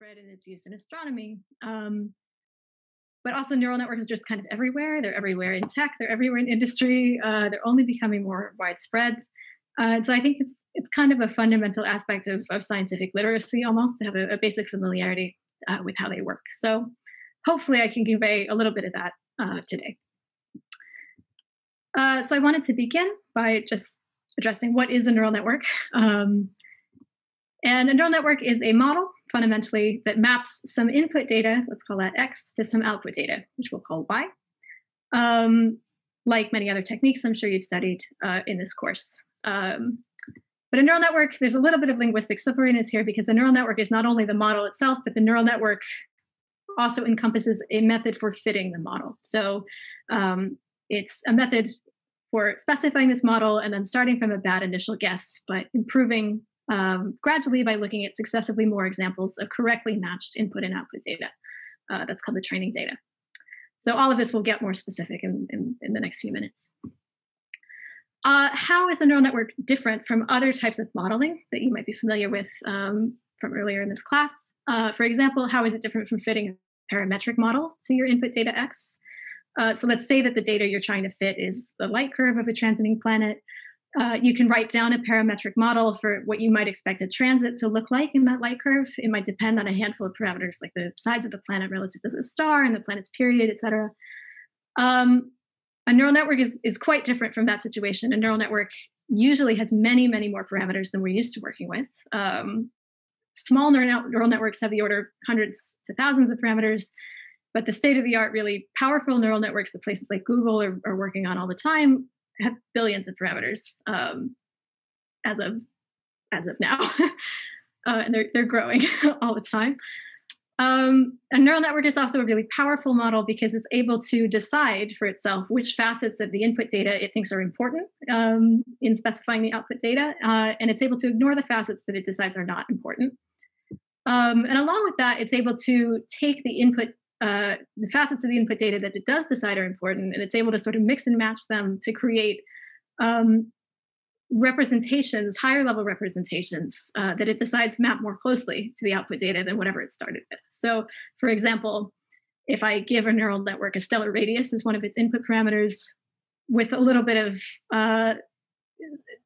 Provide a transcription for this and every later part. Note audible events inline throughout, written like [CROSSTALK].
widespread in its use in astronomy. Um, but also, neural networks are just kind of everywhere. They're everywhere in tech. They're everywhere in industry. Uh, they're only becoming more widespread. Uh, so I think it's it's kind of a fundamental aspect of, of scientific literacy almost to have a, a basic familiarity uh, with how they work. So hopefully I can convey a little bit of that uh, today. Uh, so I wanted to begin by just addressing what is a neural network. [LAUGHS] Um, and a neural network is a model fundamentally that maps some input data, let's call that X, to some output data, which we'll call Y. Um, like many other techniques I'm sure you've studied uh, in this course. Um, but a neural network, there's a little bit of linguistic separateness here because the neural network is not only the model itself, but the neural network also encompasses a method for fitting the model. So um, it's a method for specifying this model and then starting from a bad initial guess, but improving um, gradually by looking at successively more examples of correctly matched input and output data. Uh, that's called the training data. So all of this will get more specific in, in, in the next few minutes. Uh, how is a neural network different from other types of modeling that you might be familiar with um, from earlier in this class? Uh, for example, how is it different from fitting a parametric model to your input data X? Uh, so let's say that the data you're trying to fit is the light curve of a transiting planet. Uh, you can write down a parametric model for what you might expect a transit to look like in that light curve. It might depend on a handful of parameters like the size of the planet relative to the star and the planet's period, et cetera. Um, a neural network is, is quite different from that situation. A neural network usually has many, many more parameters than we're used to working with. Um, small neural, networks have the order of hundreds to thousands of parameters, but the state of the art, really powerful neural networks that places like Google are, are working on all the time have billions of parameters um, as of as of now, [LAUGHS] uh, and they're they're growing [LAUGHS] all the time. Um, a neural network is also a really powerful model because it's able to decide for itself which facets of the input data it thinks are important um, in specifying the output data, uh, and it's able to ignore the facets that it decides are not important. Um, and along with that, it's able to take the input uh, the facets of the input data that it does decide are important, and it's able to sort of mix and match them to create um, representations, higher level representations uh, that it decides map more closely to the output data than whatever it started with. So, for example, if I give a neural network a stellar radius as one of its input parameters, with a little bit of uh,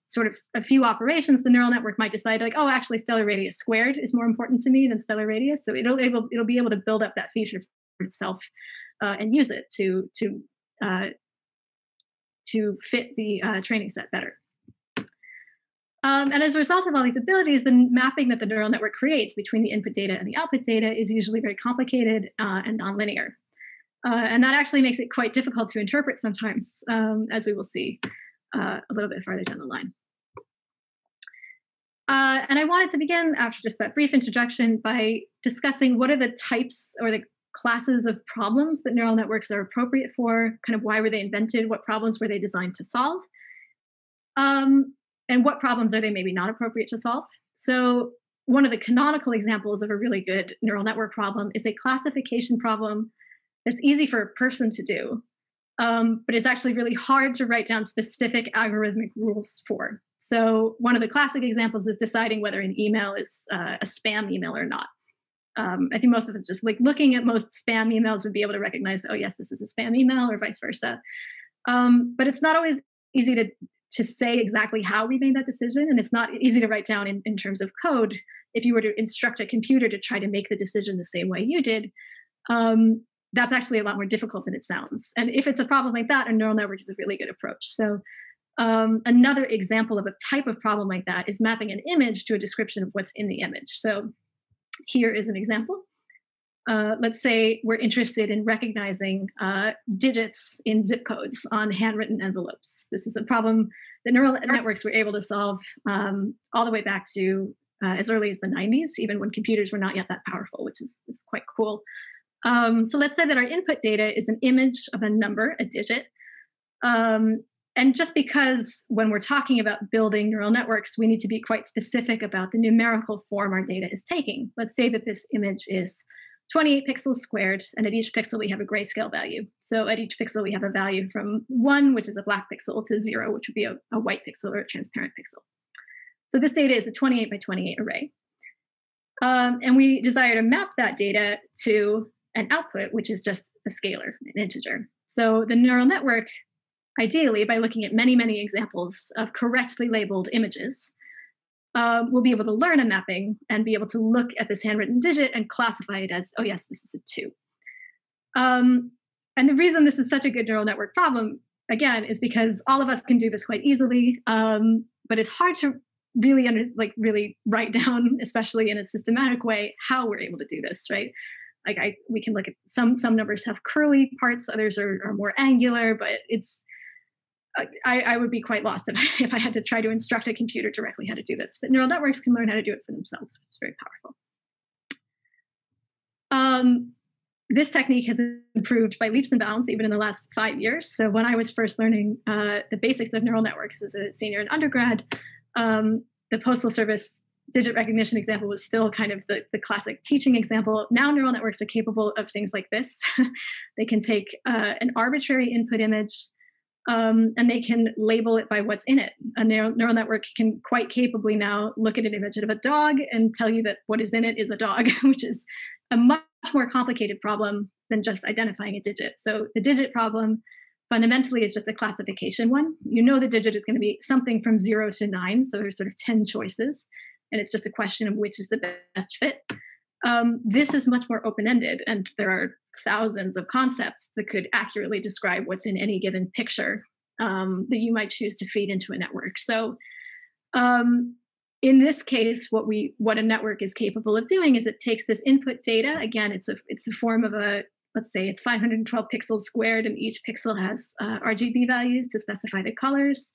sort of a few operations, the neural network might decide like, oh, actually, stellar radius squared is more important to me than stellar radius. So it'll able it'll be able to build up that feature itself uh, and use it to to uh, to fit the uh, training set better. Um, and as a result of all these abilities, the mapping that the neural network creates between the input data and the output data is usually very complicated uh, and nonlinear. Uh, and that actually makes it quite difficult to interpret sometimes, um, as we will see uh, a little bit farther down the line. Uh, and I wanted to begin after just that brief introduction by discussing what are the types or the classes of problems that neural networks are appropriate for, kind of why were they invented, what problems were they designed to solve, um, and what problems are they maybe not appropriate to solve. So one of the canonical examples of a really good neural network problem is a classification problem that's easy for a person to do, um, but it's actually really hard to write down specific algorithmic rules for. So one of the classic examples is deciding whether an email is uh, a spam email or not um, I think most of us just like looking at most spam emails would be able to recognize, oh yes, this is a spam email, or vice versa. Um, but it's not always easy to to say exactly how we made that decision, and it's not easy to write down in, in terms of code. If you were to instruct a computer to try to make the decision the same way you did, um, that's actually a lot more difficult than it sounds. And if it's a problem like that, a neural network is a really good approach. So um, another example of a type of problem like that is mapping an image to a description of what's in the image. So here is an example. Uh, let's say we're interested in recognizing uh, digits in zip codes on handwritten envelopes. This is a problem that neural networks were able to solve um, all the way back to uh, as early as the 90s, even when computers were not yet that powerful, which is, is quite cool. Um, so let's say that our input data is an image of a number, a digit. Um, and just because when we're talking about building neural networks, we need to be quite specific about the numerical form our data is taking. Let's say that this image is 28 pixels squared, and at each pixel we have a grayscale value. So at each pixel we have a value from one, which is a black pixel, to zero, which would be a, a white pixel or a transparent pixel. So this data is a 28 by 28 array. Um, and we desire to map that data to an output, which is just a scalar, an integer. So the neural network, ideally, by looking at many, many examples of correctly labeled images, um, will be able to learn a mapping and be able to look at this handwritten digit and classify it as, oh, yes, this is a two. Um, and the reason this is such a good neural network problem, again, is because all of us can do this quite easily, um, but it's hard to really under, like really write [LAUGHS] down, especially in a systematic way, how we're able to do this, right? Like I, we can look at some some numbers have curly parts, others are, are more angular, but it's I, I, would be quite lost if I, [LAUGHS] if I had to try to instruct a computer directly how to do this. But neural networks can learn how to do it for themselves, It's very powerful. Um, this technique has improved by leaps and bounds even in the last five years. So when I was first learning uh, the basics of neural networks as a senior in undergrad, um, the Postal Service digit recognition example was still kind of the, the classic teaching example. Now neural networks are capable of things like this. [LAUGHS] they can take uh, an arbitrary input image um, and they can label it by what's in it. A neural, neural network can quite capably now look at an image of a dog and tell you that what is in it is a dog, [LAUGHS] which is a much more complicated problem than just identifying a digit. So the digit problem fundamentally is just a classification one. You know the digit is going to be something from zero to nine, so there's sort of 10 choices, and it's just a question of which is the best fit. Um, this is much more open ended, and there are thousands of concepts that could accurately describe what's in any given picture um, that you might choose to feed into a network. So, um, in this case, what we what a network is capable of doing is it takes this input data. Again, it's a it's a form of a let's say it's 512 pixels squared, and each pixel has uh, RGB values to specify the colors.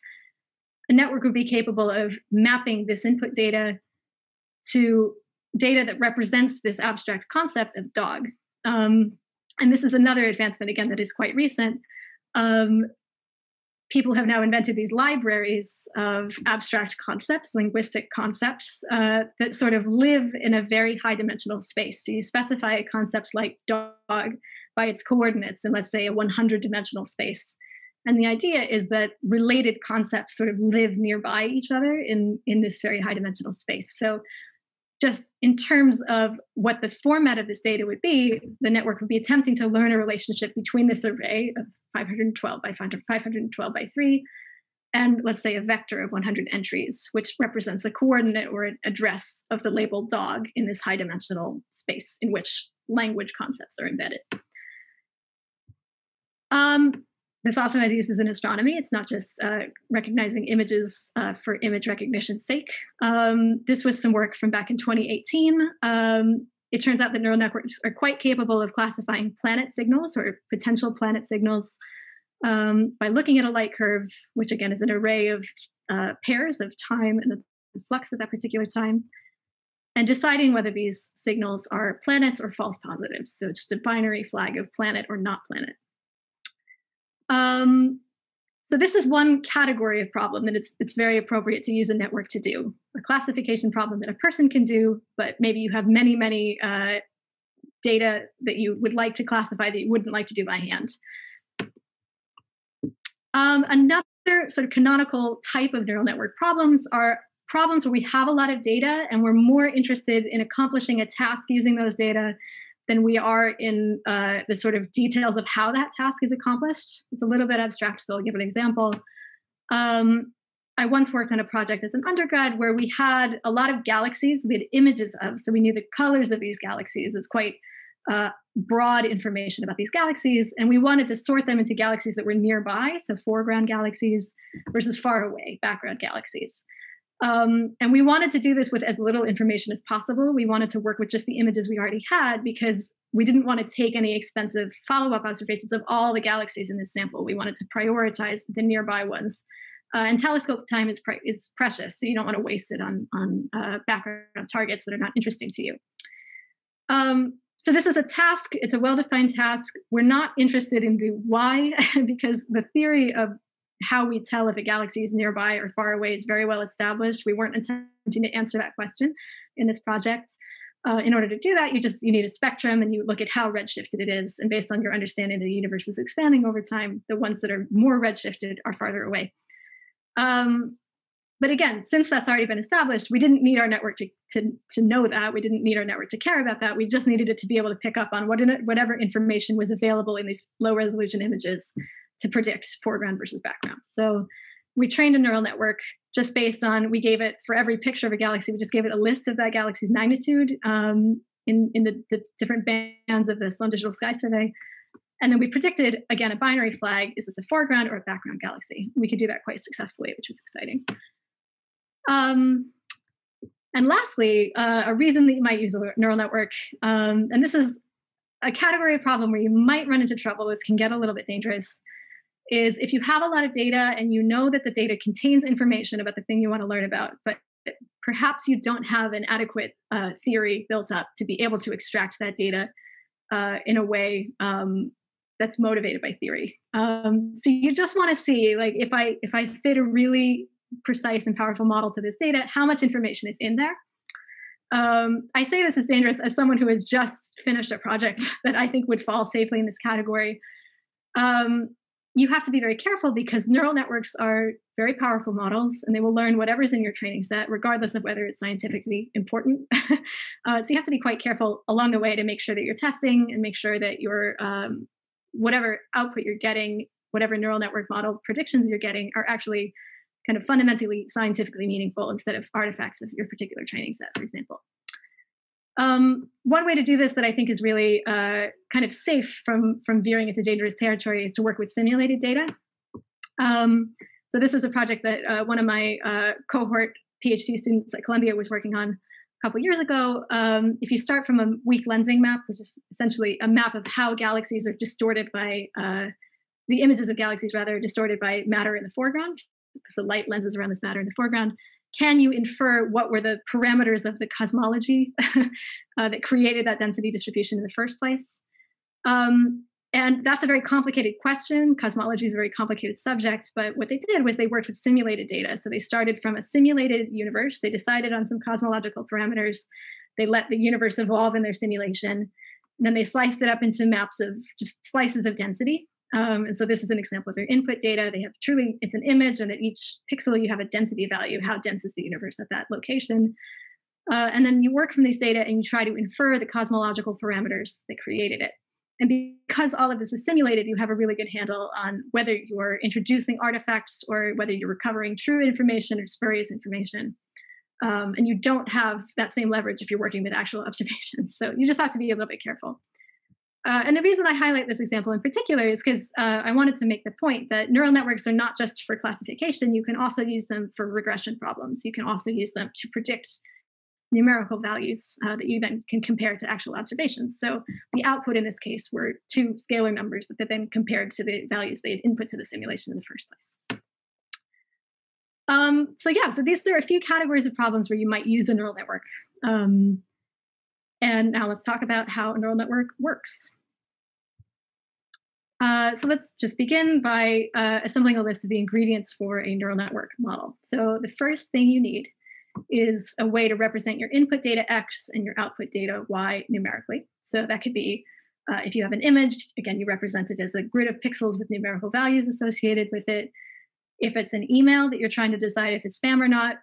A network would be capable of mapping this input data to data that represents this abstract concept of dog. Um, and this is another advancement, again, that is quite recent. Um, people have now invented these libraries of abstract concepts, linguistic concepts, uh, that sort of live in a very high dimensional space. So you specify a concept like dog by its coordinates in, let's say, a 100 dimensional space. And the idea is that related concepts sort of live nearby each other in, in this very high dimensional space. So just in terms of what the format of this data would be, the network would be attempting to learn a relationship between this array of 512 by 512 by 3 and let's say a vector of 100 entries, which represents a coordinate or an address of the labeled dog in this high dimensional space in which language concepts are embedded. Um, this also has uses in astronomy. It's not just uh, recognizing images uh, for image recognition's sake. Um, this was some work from back in 2018. Um, it turns out that neural networks are quite capable of classifying planet signals or potential planet signals um, by looking at a light curve, which again is an array of uh, pairs of time and the flux at that particular time, and deciding whether these signals are planets or false positives. So just a binary flag of planet or not planet. Um, so this is one category of problem that it's it's very appropriate to use a network to do a classification problem that a person can do, but maybe you have many many uh, data that you would like to classify that you wouldn't like to do by hand. Um, another sort of canonical type of neural network problems are problems where we have a lot of data and we're more interested in accomplishing a task using those data than we are in uh, the sort of details of how that task is accomplished. It's a little bit abstract, so I'll give an example. Um, I once worked on a project as an undergrad where we had a lot of galaxies we had images of, so we knew the colors of these galaxies. It's quite uh, broad information about these galaxies, and we wanted to sort them into galaxies that were nearby, so foreground galaxies versus far away, background galaxies. Um, and we wanted to do this with as little information as possible. We wanted to work with just the images we already had because we didn't want to take any expensive follow up observations of all the galaxies in this sample. We wanted to prioritize the nearby ones. Uh, and telescope time is, pre- is precious, so you don't want to waste it on, on uh, background targets that are not interesting to you. Um, so this is a task, it's a well defined task. We're not interested in the why [LAUGHS] because the theory of how we tell if a galaxy is nearby or far away is very well established. We weren't attempting to answer that question in this project. Uh, in order to do that, you just you need a spectrum and you look at how redshifted it is, and based on your understanding the universe is expanding over time, the ones that are more redshifted are farther away. Um, but again, since that's already been established, we didn't need our network to, to, to know that. We didn't need our network to care about that. We just needed it to be able to pick up on what in, it, whatever information was available in these low resolution images to predict foreground versus background. So we trained a neural network just based on, we gave it for every picture of a galaxy, we just gave it a list of that galaxy's magnitude um, in, in the, the different bands of the Sloan Digital Sky Survey. And then we predicted, again, a binary flag is this a foreground or a background galaxy? We could do that quite successfully, which was exciting. Um, and lastly, uh, a reason that you might use a neural network, um, and this is a category of problem where you might run into trouble, this can get a little bit dangerous, is if you have a lot of data and you know that the data contains information about the thing you want to learn about, but perhaps you don't have an adequate uh, theory built up to be able to extract that data uh, in a way um, that's motivated by theory. Um, so you just want to see, like, if I if I fit a really precise and powerful model to this data, how much information is in there. Um, I say this is dangerous as someone who has just finished a project [LAUGHS] that I think would fall safely in this category. Um, you have to be very careful because neural networks are very powerful models and they will learn whatever's in your training set, regardless of whether it's scientifically important. [LAUGHS] uh, so you have to be quite careful along the way to make sure that you're testing and make sure that your um, whatever output you're getting, whatever neural network model predictions you're getting are actually kind of fundamentally scientifically meaningful instead of artifacts of your particular training set, for example. Um, one way to do this that I think is really uh, kind of safe from, from veering into dangerous territory is to work with simulated data. Um, so this is a project that uh, one of my uh, cohort PhD students at Columbia was working on a couple years ago. Um, if you start from a weak lensing map, which is essentially a map of how galaxies are distorted by uh, the images of galaxies rather distorted by matter in the foreground, so light lenses around this matter in the foreground, can you infer what were the parameters of the cosmology [LAUGHS] uh, that created that density distribution in the first place? Um, and that's a very complicated question. Cosmology is a very complicated subject, but what they did was they worked with simulated data. So they started from a simulated universe. They decided on some cosmological parameters. They let the universe evolve in their simulation. Then they sliced it up into maps of just slices of density. Um, and so this is an example of their input data. They have truly, it's an image, and at each pixel you have a density value. How dense is the universe at that location? Uh, and then you work from these data and you try to infer the cosmological parameters that created it. And because all of this is simulated, you have a really good handle on whether you're introducing artifacts or whether you're recovering true information or spurious information. Um, and you don't have that same leverage if you're working with actual [LAUGHS] observations. So you just have to be a little bit careful. Uh, and the reason I highlight this example in particular is because uh, I wanted to make the point that neural networks are not just for classification, you can also use them for regression problems. You can also use them to predict numerical values uh, that you then can compare to actual observations. So the output in this case were two scalar numbers that they then compared to the values they had input to the simulation in the first place. Um, so yeah, so these are a few categories of problems where you might use a neural network. Um, and now let's talk about how a neural network works. Uh, so let's just begin by uh, assembling a list of the ingredients for a neural network model. So the first thing you need is a way to represent your input data X and your output data Y numerically. So that could be uh, if you have an image, again, you represent it as a grid of pixels with numerical values associated with it. If it's an email that you're trying to decide if it's spam or not,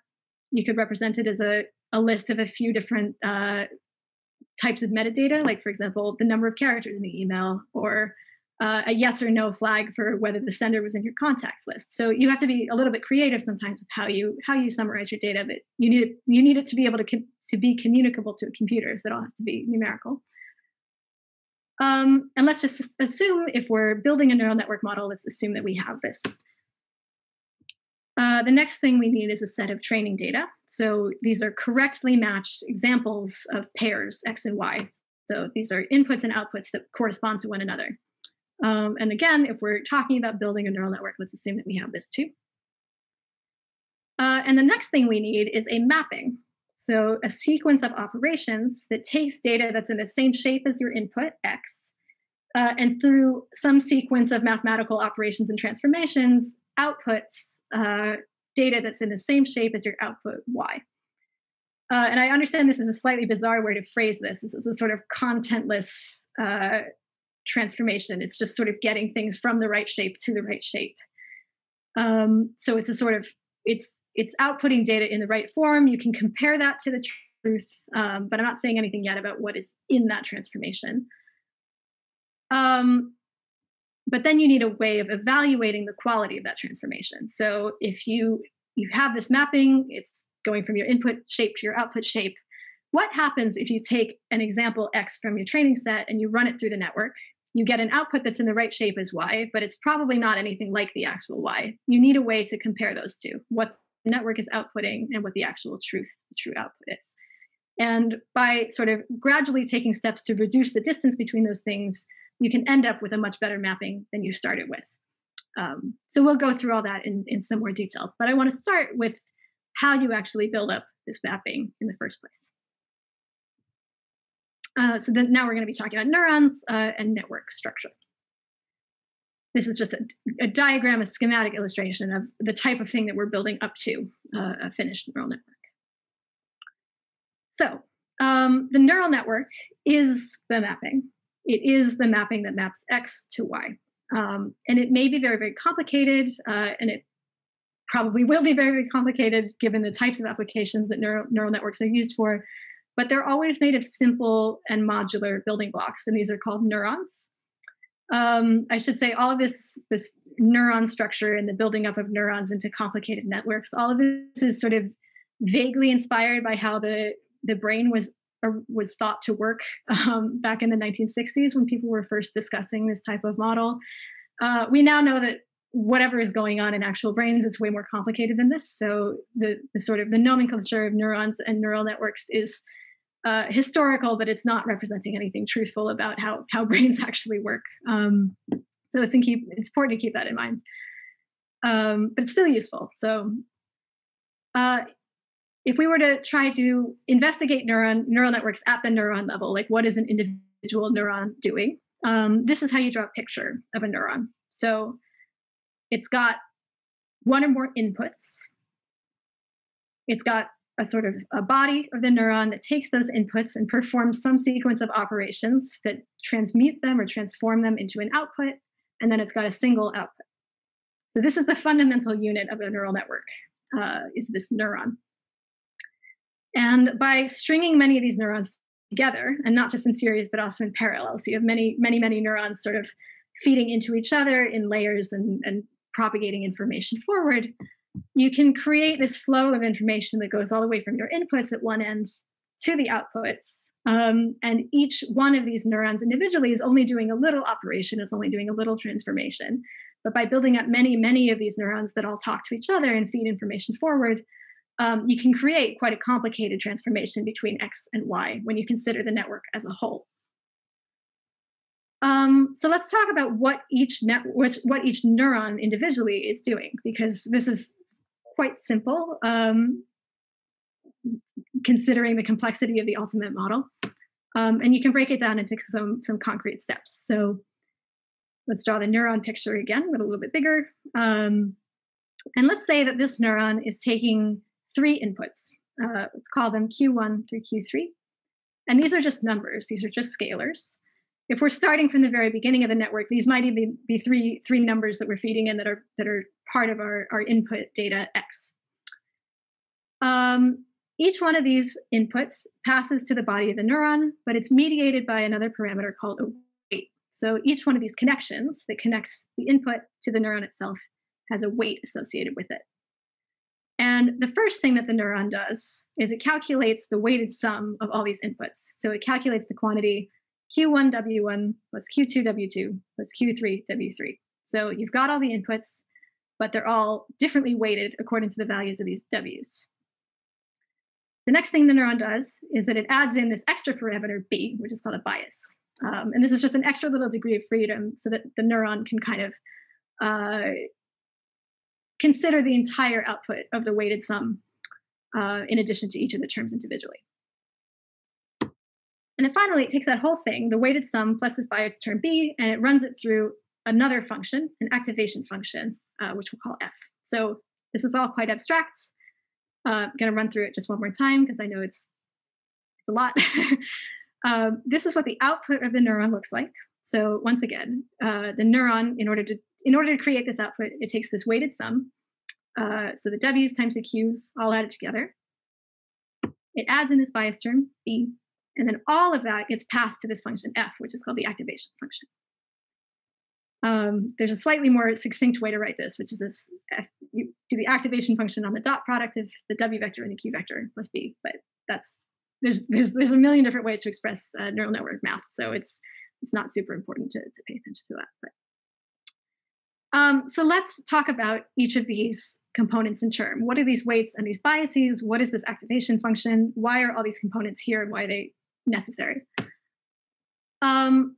you could represent it as a, a list of a few different uh, types of metadata, like, for example, the number of characters in the email or uh, a yes or no flag for whether the sender was in your contacts list. So you have to be a little bit creative sometimes with how you how you summarize your data, but you need it you need it to be able to to be communicable to a computer. So it all has to be numerical. Um, and let's just assume if we're building a neural network model, let's assume that we have this. Uh, the next thing we need is a set of training data. So these are correctly matched examples of pairs, X and Y. So these are inputs and outputs that correspond to one another. Um, and again, if we're talking about building a neural network, let's assume that we have this too. Uh, and the next thing we need is a mapping. So a sequence of operations that takes data that's in the same shape as your input, X, uh, and through some sequence of mathematical operations and transformations, outputs uh, data that's in the same shape as your output, Y. Uh, and I understand this is a slightly bizarre way to phrase this. This is a sort of contentless uh, transformation. It's just sort of getting things from the right shape to the right shape. Um, so it's a sort of it's it's outputting data in the right form. You can compare that to the truth, um, but I'm not saying anything yet about what is in that transformation. Um, but then you need a way of evaluating the quality of that transformation. So if you you have this mapping, it's going from your input shape to your output shape. What happens if you take an example X from your training set and you run it through the network? You get an output that's in the right shape as Y, but it's probably not anything like the actual Y. You need a way to compare those two, what the network is outputting and what the actual truth, the true output is. And by sort of gradually taking steps to reduce the distance between those things, you can end up with a much better mapping than you started with. Um, so we'll go through all that in, in some more detail. But I want to start with how you actually build up this mapping in the first place. Uh, so then now we're going to be talking about neurons uh, and network structure. This is just a, a, diagram, a schematic illustration of the type of thing that we're building up to uh, a finished neural network. So um, the neural network is the mapping it is the mapping that maps X to Y. Um, and it may be very, very complicated, uh, and it probably will be very, very complicated given the types of applications that neural, neural networks are used for. But they're always made of simple and modular building blocks, and these are called neurons. Um, I should say all of this this neuron structure and the building up of neurons into complicated networks. All of this is sort of vaguely inspired by how the the brain was was thought to work um, back in the 1960s when people were first discussing this type of model. Uh, we now know that whatever is going on in actual brains, it's way more complicated than this. So the, the sort of the nomenclature of neurons and neural networks is uh, historical, but it's not representing anything truthful about how how [LAUGHS] brains actually work. Um, so it's, keep, it's important to keep that in mind. Um, but it's still useful. So uh, if we were to try to investigate neuron neural networks at the neuron level, like what is an individual neuron doing, um, this is how you draw a picture of a neuron. So it's got one or more inputs. It's got a sort of a body of the neuron that takes those inputs and performs some sequence of operations that transmute them or transform them into an output, and then it's got a single output. So this is the fundamental unit of a neural network, uh, is this neuron. And by stringing many of these neurons together, and not just in series, but also in parallel, so you have many, many, many neurons sort of feeding into each other in layers and, and propagating information forward, you can create this flow of information that goes all the way from your inputs at one end to the outputs. Um, and each one of these neurons individually is only doing a little operation, is only doing a little transformation. But by building up many, many of these neurons that all talk to each other and feed information forward, um, you can create quite a complicated transformation between X and Y when you consider the network as a whole. Um, so let's talk about what each net, which, what each neuron individually is doing, because this is quite simple, um, considering the complexity of the ultimate model. Um, and you can break it down into some, some concrete steps. So let's draw the neuron picture again, but a little bit bigger. Um, and let's say that this neuron is taking three inputs. Uh, let's call them Q1 through Q3. And these are just numbers, these are just scalars. If we're starting from the very beginning of the network, these might even be three, three numbers that we're feeding in that are, that are part of our, our input data X. Um, each one of these inputs passes to the body of the neuron, but it's mediated by another parameter called a weight. So each one of these connections that connects the input to the neuron itself has a weight associated with it. And the first thing that the neuron does is it calculates the weighted sum of all these inputs. So it calculates the quantity Q1 W1 plus Q2 W2 plus Q3 W3. So you've got all the inputs, but they're all differently weighted according to the values of these W's. The next thing the neuron does is that it adds in this extra parameter B, which is called a bias. Um, and this is just an extra little degree of freedom so that the neuron can kind of uh, consider the entire output of the weighted sum uh, in addition to each of the terms individually. And then finally, it takes that whole thing, the weighted sum plus this bias term b, and it runs it through another function, an activation function, uh, which we'll call f. So this is all quite abstract. Uh, I'm going to run through it just one more time because I know it's it's a lot. [LAUGHS] um, this is what the output of the neuron looks like. So once again, uh, the neuron, in order to in order to create this output, it takes this weighted sum. uh, so the w's times the q's all added together. It adds in this bias term, b, and then all of that gets passed to this function f, which is called the activation function. Um, there's a slightly more succinct way to write this, which is this, f, you do the activation function on the dot product of the w vector and the q vector plus b, but that's, there's, there's, there's a million different ways to express uh, neural network math, so it's, it's not super important to, to pay attention to that. But um, so let's talk about each of these components in term. What are these weights and these biases? What is this activation function? Why are all these components here and why are they necessary? Um,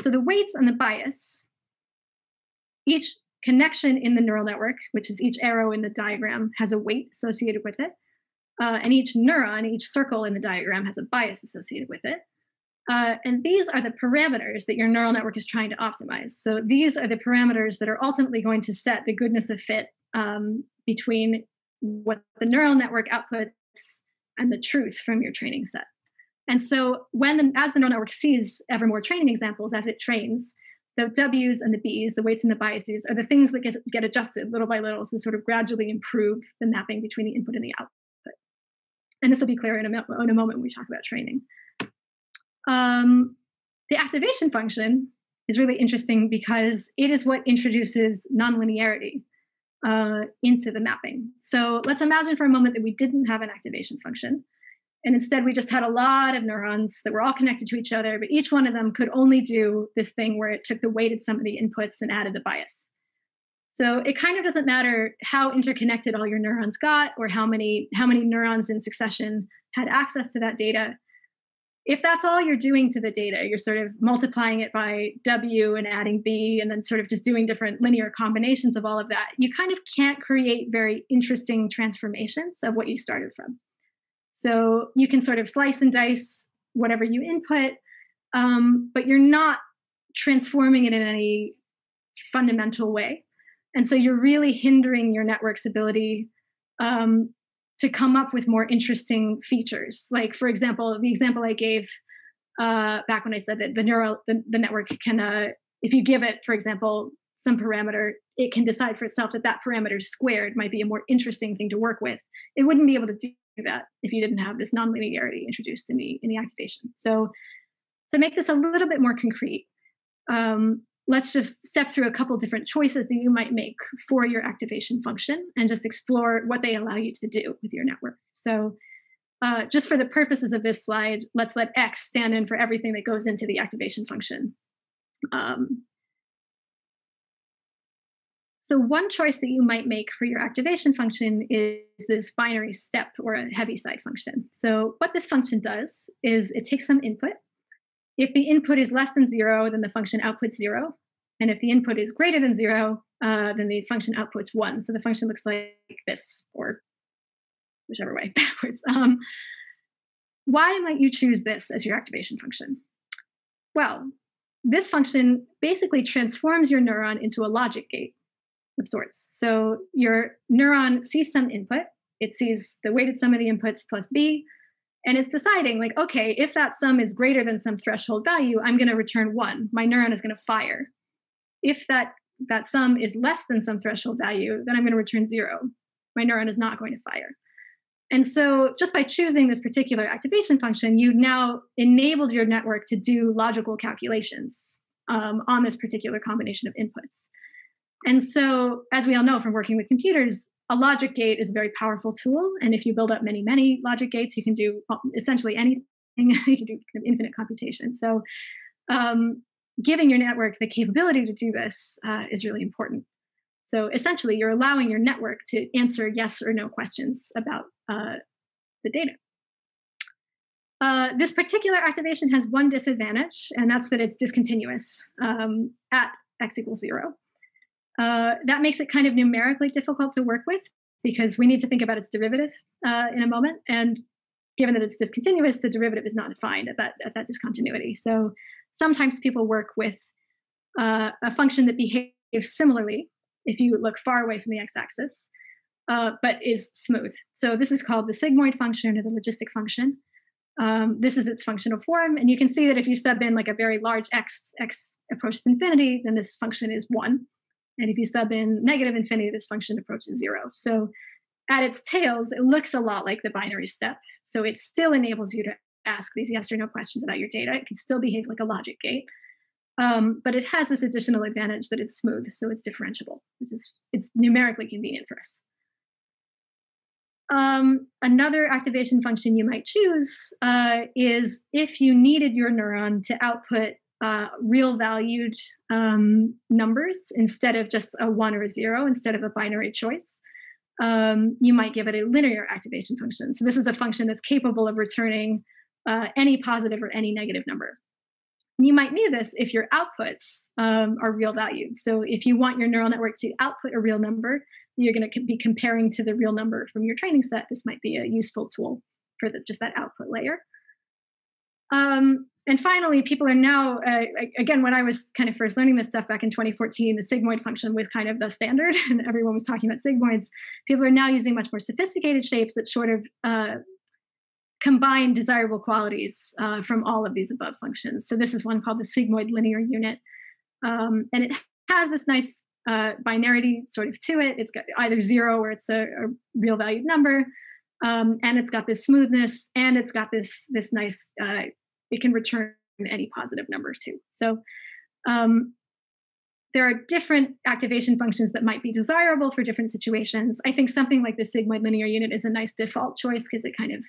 so the weights and the bias, each connection in the neural network, which is each arrow in the diagram, has a weight associated with it. Uh, and each neuron, each circle in the diagram has a bias associated with it. Uh, and these are the parameters that your neural network is trying to optimize. So these are the parameters that are ultimately going to set the goodness of fit um, between what the neural network outputs and the truth from your training set. And so when the, as the neural network sees ever more training examples as it trains, the W's and the B's, the weights and the biases, are the things that get, get adjusted little by little to sort of gradually improve the mapping between the input and the output. And this will be clear in a, in a moment when we talk about training. Um, the activation function is really interesting because it is what introduces nonlinearity uh, into the mapping. So let's imagine for a moment that we didn't have an activation function. And instead, we just had a lot of neurons that were all connected to each other, but each one of them could only do this thing where it took the weighted sum of the inputs and added the bias. So it kind of doesn't matter how interconnected all your neurons got or how many how many neurons in succession had access to that data if that's all you're doing to the data, you're sort of multiplying it by W and adding B and then sort of just doing different linear combinations of all of that, you kind of can't create very interesting transformations of what you started from. So you can sort of slice and dice whatever you input, um, but you're not transforming it in any fundamental way. And so you're really hindering your network's ability um, to come up with more interesting features. Like, for example, the example I gave uh, back when I said that the neural the, the network can, uh, if you give it, for example, some parameter, it can decide for itself that that parameter squared might be a more interesting thing to work with. It wouldn't be able to do that if you didn't have this nonlinearity introduced in the in the activation. So to make this a little bit more concrete, um, let's just step through a couple different choices that you might make for your activation function and just explore what they allow you to do with your network. So uh, just for the purposes of this slide, let's let X stand in for everything that goes into the activation function. Um, so one choice that you might make for your activation function is this binary step or a Heaviside function. So what this function does is it takes some input if the input is less than zero, then the function outputs zero. And if the input is greater than zero, uh, then the function outputs one. So the function looks like this, or whichever way, [LAUGHS] backwards. Um, why might you choose this as your activation function? Well, this function basically transforms your neuron into a logic gate of sorts. So your neuron sees some input, it sees the weighted sum of the inputs plus b, and it's deciding like okay if that sum is greater than some threshold value i'm going to return one my neuron is going to fire if that that sum is less than some threshold value then i'm going to return zero my neuron is not going to fire and so just by choosing this particular activation function you now enabled your network to do logical calculations um, on this particular combination of inputs and so as we all know from working with computers a logic gate is a very powerful tool. And if you build up many, many logic gates, you can do essentially anything. [LAUGHS] you can do kind of infinite computation. So um, giving your network the capability to do this uh, is really important. So essentially, you're allowing your network to answer yes or no questions about uh, the data. Uh, this particular activation has one disadvantage, and that's that it's discontinuous um, at x equals zero. Uh, that makes it kind of numerically difficult to work with because we need to think about its derivative uh, in a moment. And given that it's discontinuous, the derivative is not defined at that, at that discontinuity. So sometimes people work with uh, a function that behaves similarly if you look far away from the x-axis, uh, but is smooth. So this is called the sigmoid function or the logistic function. Um, this is its functional form, and you can see that if you sub in like a very large x, x approaches infinity, then this function is one. And if you sub in negative infinity, this function approaches zero. So at its tails, it looks a lot like the binary step. So it still enables you to ask these yes or no questions about your data. It can still behave like a logic gate. Um, but it has this additional advantage that it's smooth, so it's differentiable, which is it's numerically convenient for us. Um, another activation function you might choose uh, is if you needed your neuron to output uh, real valued um, numbers instead of just a one or a zero, instead of a binary choice, um, you might give it a linear activation function. So this is a function that's capable of returning uh, any positive or any negative number. You might need this if your outputs um, are real valued. So if you want your neural network to output a real number, you're going to be comparing to the real number from your training set. This might be a useful tool for the, just that output layer. Um, and finally, people are now, uh, again, when I was kind of first learning this stuff back in 2014, the sigmoid function was kind of the standard, [LAUGHS] and everyone was talking about sigmoids. People are now using much more sophisticated shapes that sort of uh, combine desirable qualities uh, from all of these above functions. So this is one called the sigmoid linear unit. Um, and it has this nice uh, binarity sort of to it. It's got either zero or it's a, a real valued number. Um, and it's got this smoothness and it's got this this nice uh, it can return any positive number too so um, there are different activation functions that might be desirable for different situations i think something like the sigmoid linear unit is a nice default choice because it kind of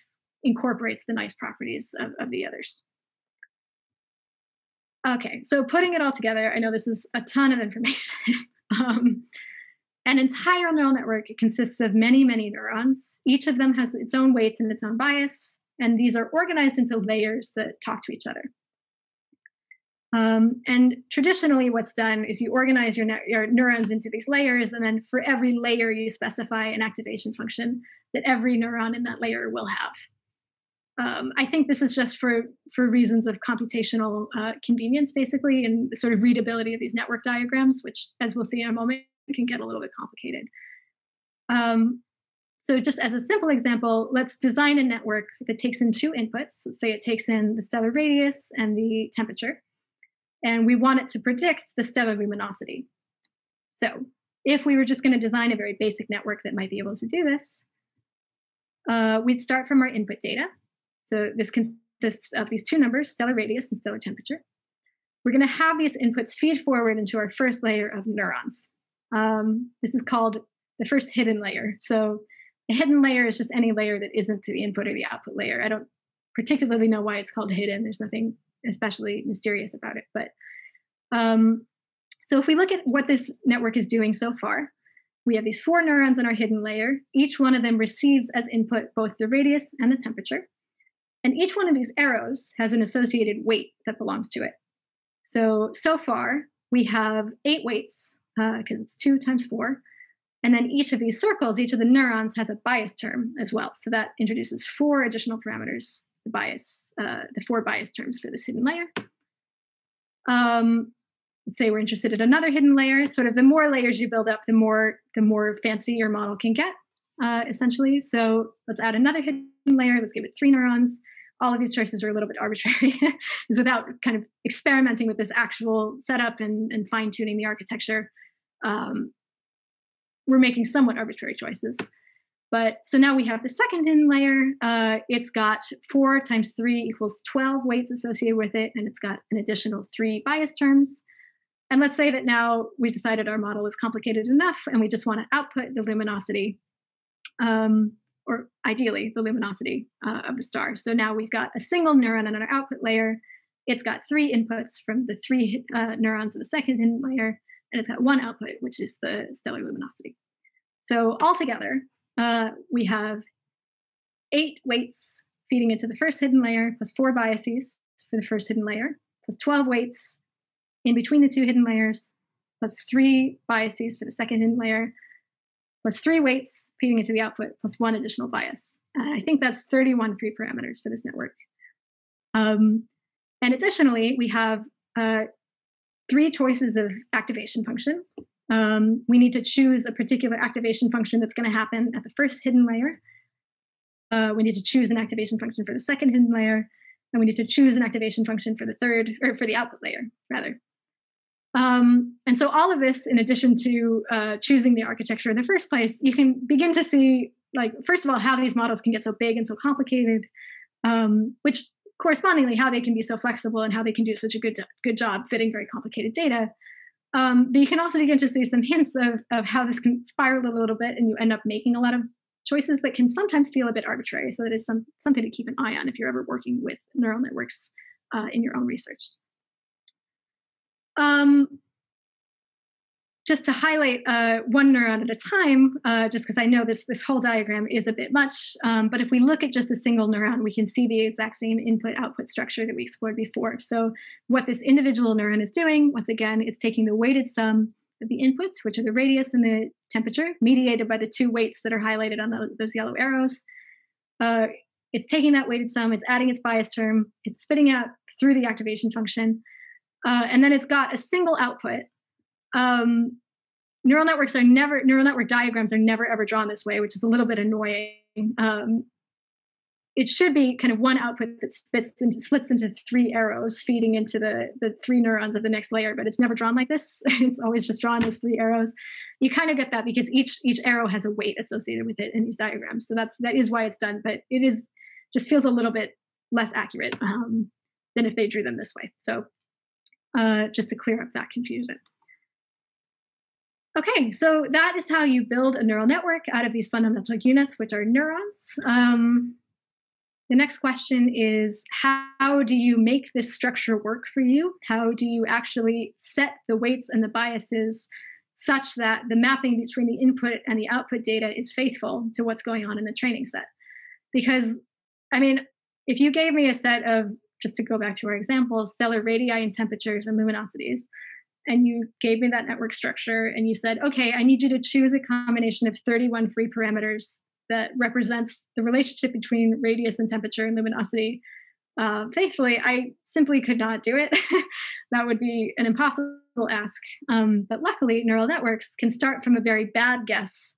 incorporates the nice properties of, of the others. Okay, so putting it all together, I know this is a ton of information. [LAUGHS] um, an entire neural network consists of many, many neurons. Each of them has its own weights and its own bias, and these are organized into layers that talk to each other. Um, and traditionally, what's done is you organize your, your, neurons into these layers, and then for every layer, you specify an activation function that every neuron in that layer will have. Um, I think this is just for for reasons of computational uh, convenience, basically, and sort of readability of these network diagrams, which, as we'll see in a moment, can get a little bit complicated. Um, so, just as a simple example, let's design a network that takes in two inputs. Let's say it takes in the stellar radius and the temperature, and we want it to predict the stellar luminosity. So, if we were just going to design a very basic network that might be able to do this, uh, we'd start from our input data so this consists of these two numbers, stellar radius and stellar temperature. We're going to have these inputs feed forward into our first layer of neurons. Um, this is called the first hidden layer. So a hidden layer is just any layer that isn't the input or the output layer. I don't particularly know why it's called hidden. There's nothing especially mysterious about it. But um, so if we look at what this network is doing so far, we have these four neurons in our hidden layer. Each one of them receives as input both the radius and the temperature. And each one of these arrows has an associated weight that belongs to it. So, so far, we have eight weights, because uh, it's two times four. And then each of these circles, each of the neurons has a bias term as well. So that introduces four additional parameters, the bias, uh, the four bias terms for this hidden layer. Um, let's say we're interested in another hidden layer. Sort of the more layers you build up, the more the more fancy your model can get, uh, essentially. So let's add another hidden layer. Let's give it three neurons. All of these choices are a little bit arbitrary. [LAUGHS] Is without kind of experimenting with this actual setup and, and fine tuning the architecture. Um, we're making somewhat arbitrary choices. But so now we have the second hidden layer. Uh, it's got four times three equals 12 weights associated with it and it's got an additional three bias terms. And let's say that now we decided our model is complicated enough and we just want to output the luminosity um, or ideally the luminosity uh, of the star. So now we've got a single neuron on our output layer. It's got three inputs from the three uh, neurons of the second hidden layer, and it's got one output, which is the stellar luminosity. So altogether, uh, we have eight weights feeding into the first hidden layer, plus four biases for the first hidden layer, plus 12 weights in between the two hidden layers, plus three biases for the second hidden layer, plus three weights feeding into the output, plus one additional bias. And I think that's 31 free parameters for this network. Um, and additionally, we have uh, three choices of activation function. Um, we need to choose a particular activation function that's going to happen at the first hidden layer. Uh, we need to choose an activation function for the second hidden layer, and we need to choose an activation function for the third, or for the output layer, rather. Um, and so all of this, in addition to uh, choosing the architecture in the first place, you can begin to see, like, first of all, how these models can get so big and so complicated, um, which correspondingly how they can be so flexible and how they can do such a good good job fitting very complicated data. Um, but you can also begin to see some hints of, of how this can spiral a little bit, and you end up making a lot of choices that can sometimes feel a bit arbitrary. So that is some, something to keep an eye on if you're ever working with neural networks uh, in your own research. Um, just to highlight uh, one neuron at a time, uh, just because I know this, this whole diagram is a bit much, um, but if we look at just a single neuron, we can see the exact same input-output structure that we explored before. So what this individual neuron is doing, once again, it's taking the weighted sum of the inputs, which are the radius and the temperature, mediated by the two weights that are highlighted on the, those yellow arrows. Uh, it's taking that weighted sum, it's adding its bias term, it's spitting out through the activation function, uh, and then it's got a single output. Um, neural networks are never neural network diagrams are never ever drawn this way, which is a little bit annoying. Um, it should be kind of one output that splits into, splits into three arrows feeding into the, the three neurons of the next layer, but it's never drawn like this. [LAUGHS] it's always just drawn as three arrows. You kind of get that because each each arrow has a weight associated with it in these diagrams. So that's that is why it's done, but it is just feels a little bit less accurate um, than if they drew them this way. So uh, just to clear up that confusion. Okay, so that is how you build a neural network out of these fundamental units, which are neurons. Um, the next question is how do you make this structure work for you? How do you actually set the weights and the biases such that the mapping between the input and the output data is faithful to what's going on in the training set? Because, I mean, if you gave me a set of just to go back to our example, stellar radii and temperatures and luminosities. And you gave me that network structure and you said, okay, I need you to choose a combination of 31 free parameters that represents the relationship between radius and temperature and luminosity. Uh, faithfully, I simply could not do it. [LAUGHS] that would be an impossible ask. Um, but luckily, neural networks can start from a very bad guess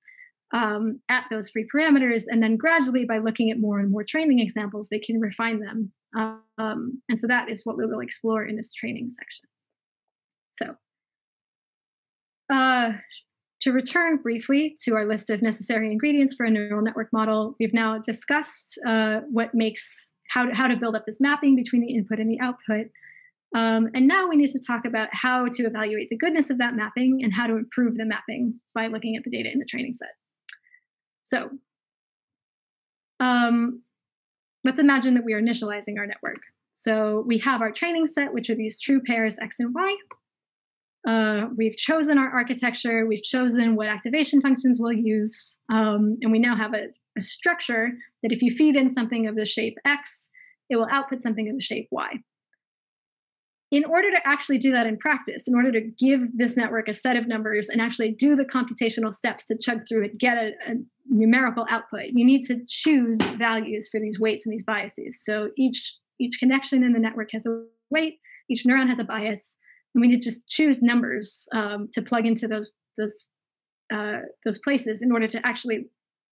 um, at those free parameters. And then gradually, by looking at more and more training examples, they can refine them um, and so that is what we will explore in this training section. So uh, to return briefly to our list of necessary ingredients for a neural network model, we've now discussed uh, what makes how to, how to build up this mapping between the input and the output. Um, and now we need to talk about how to evaluate the goodness of that mapping and how to improve the mapping by looking at the data in the training set. So um, let's imagine that we are initializing our network. So we have our training set, which are these true pairs x and y. Uh, we've chosen our architecture, we've chosen what activation functions we'll use, um, and we now have a, a structure that if you feed in something of the shape x, it will output something of the shape y. In order to actually do that in practice, in order to give this network a set of numbers and actually do the computational steps to chug through it, get a, a numerical output, you need to choose values for these weights and these biases. So each each connection in the network has a weight, each neuron has a bias, and we need to just choose numbers um, to plug into those those uh, those places in order to actually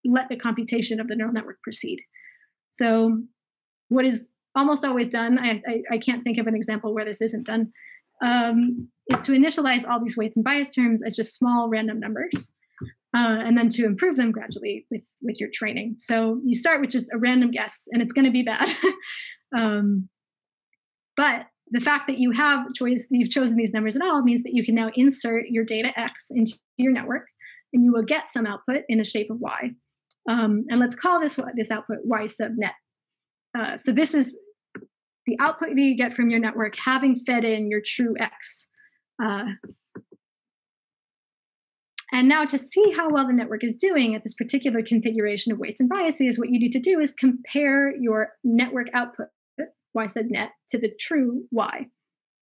let the computation of the neural network proceed. So what is almost always done, I, I, I can't think of an example where this isn't done, um, is to initialize all these weights and bias terms as just small random numbers uh, and then to improve them gradually with with your training. So you start with just a random guess, and it's going to be bad. [LAUGHS] um, but the fact that you have choice, you've chosen these numbers at all, means that you can now insert your data x into your network, and you will get some output in the shape of y. Um, and let's call this this output y sub net. Uh, so this is the output that you get from your network having fed in your true x. Uh, and now to see how well the network is doing at this particular configuration of weights and biases, what you need to do is compare your network output, y sub net, to the true y.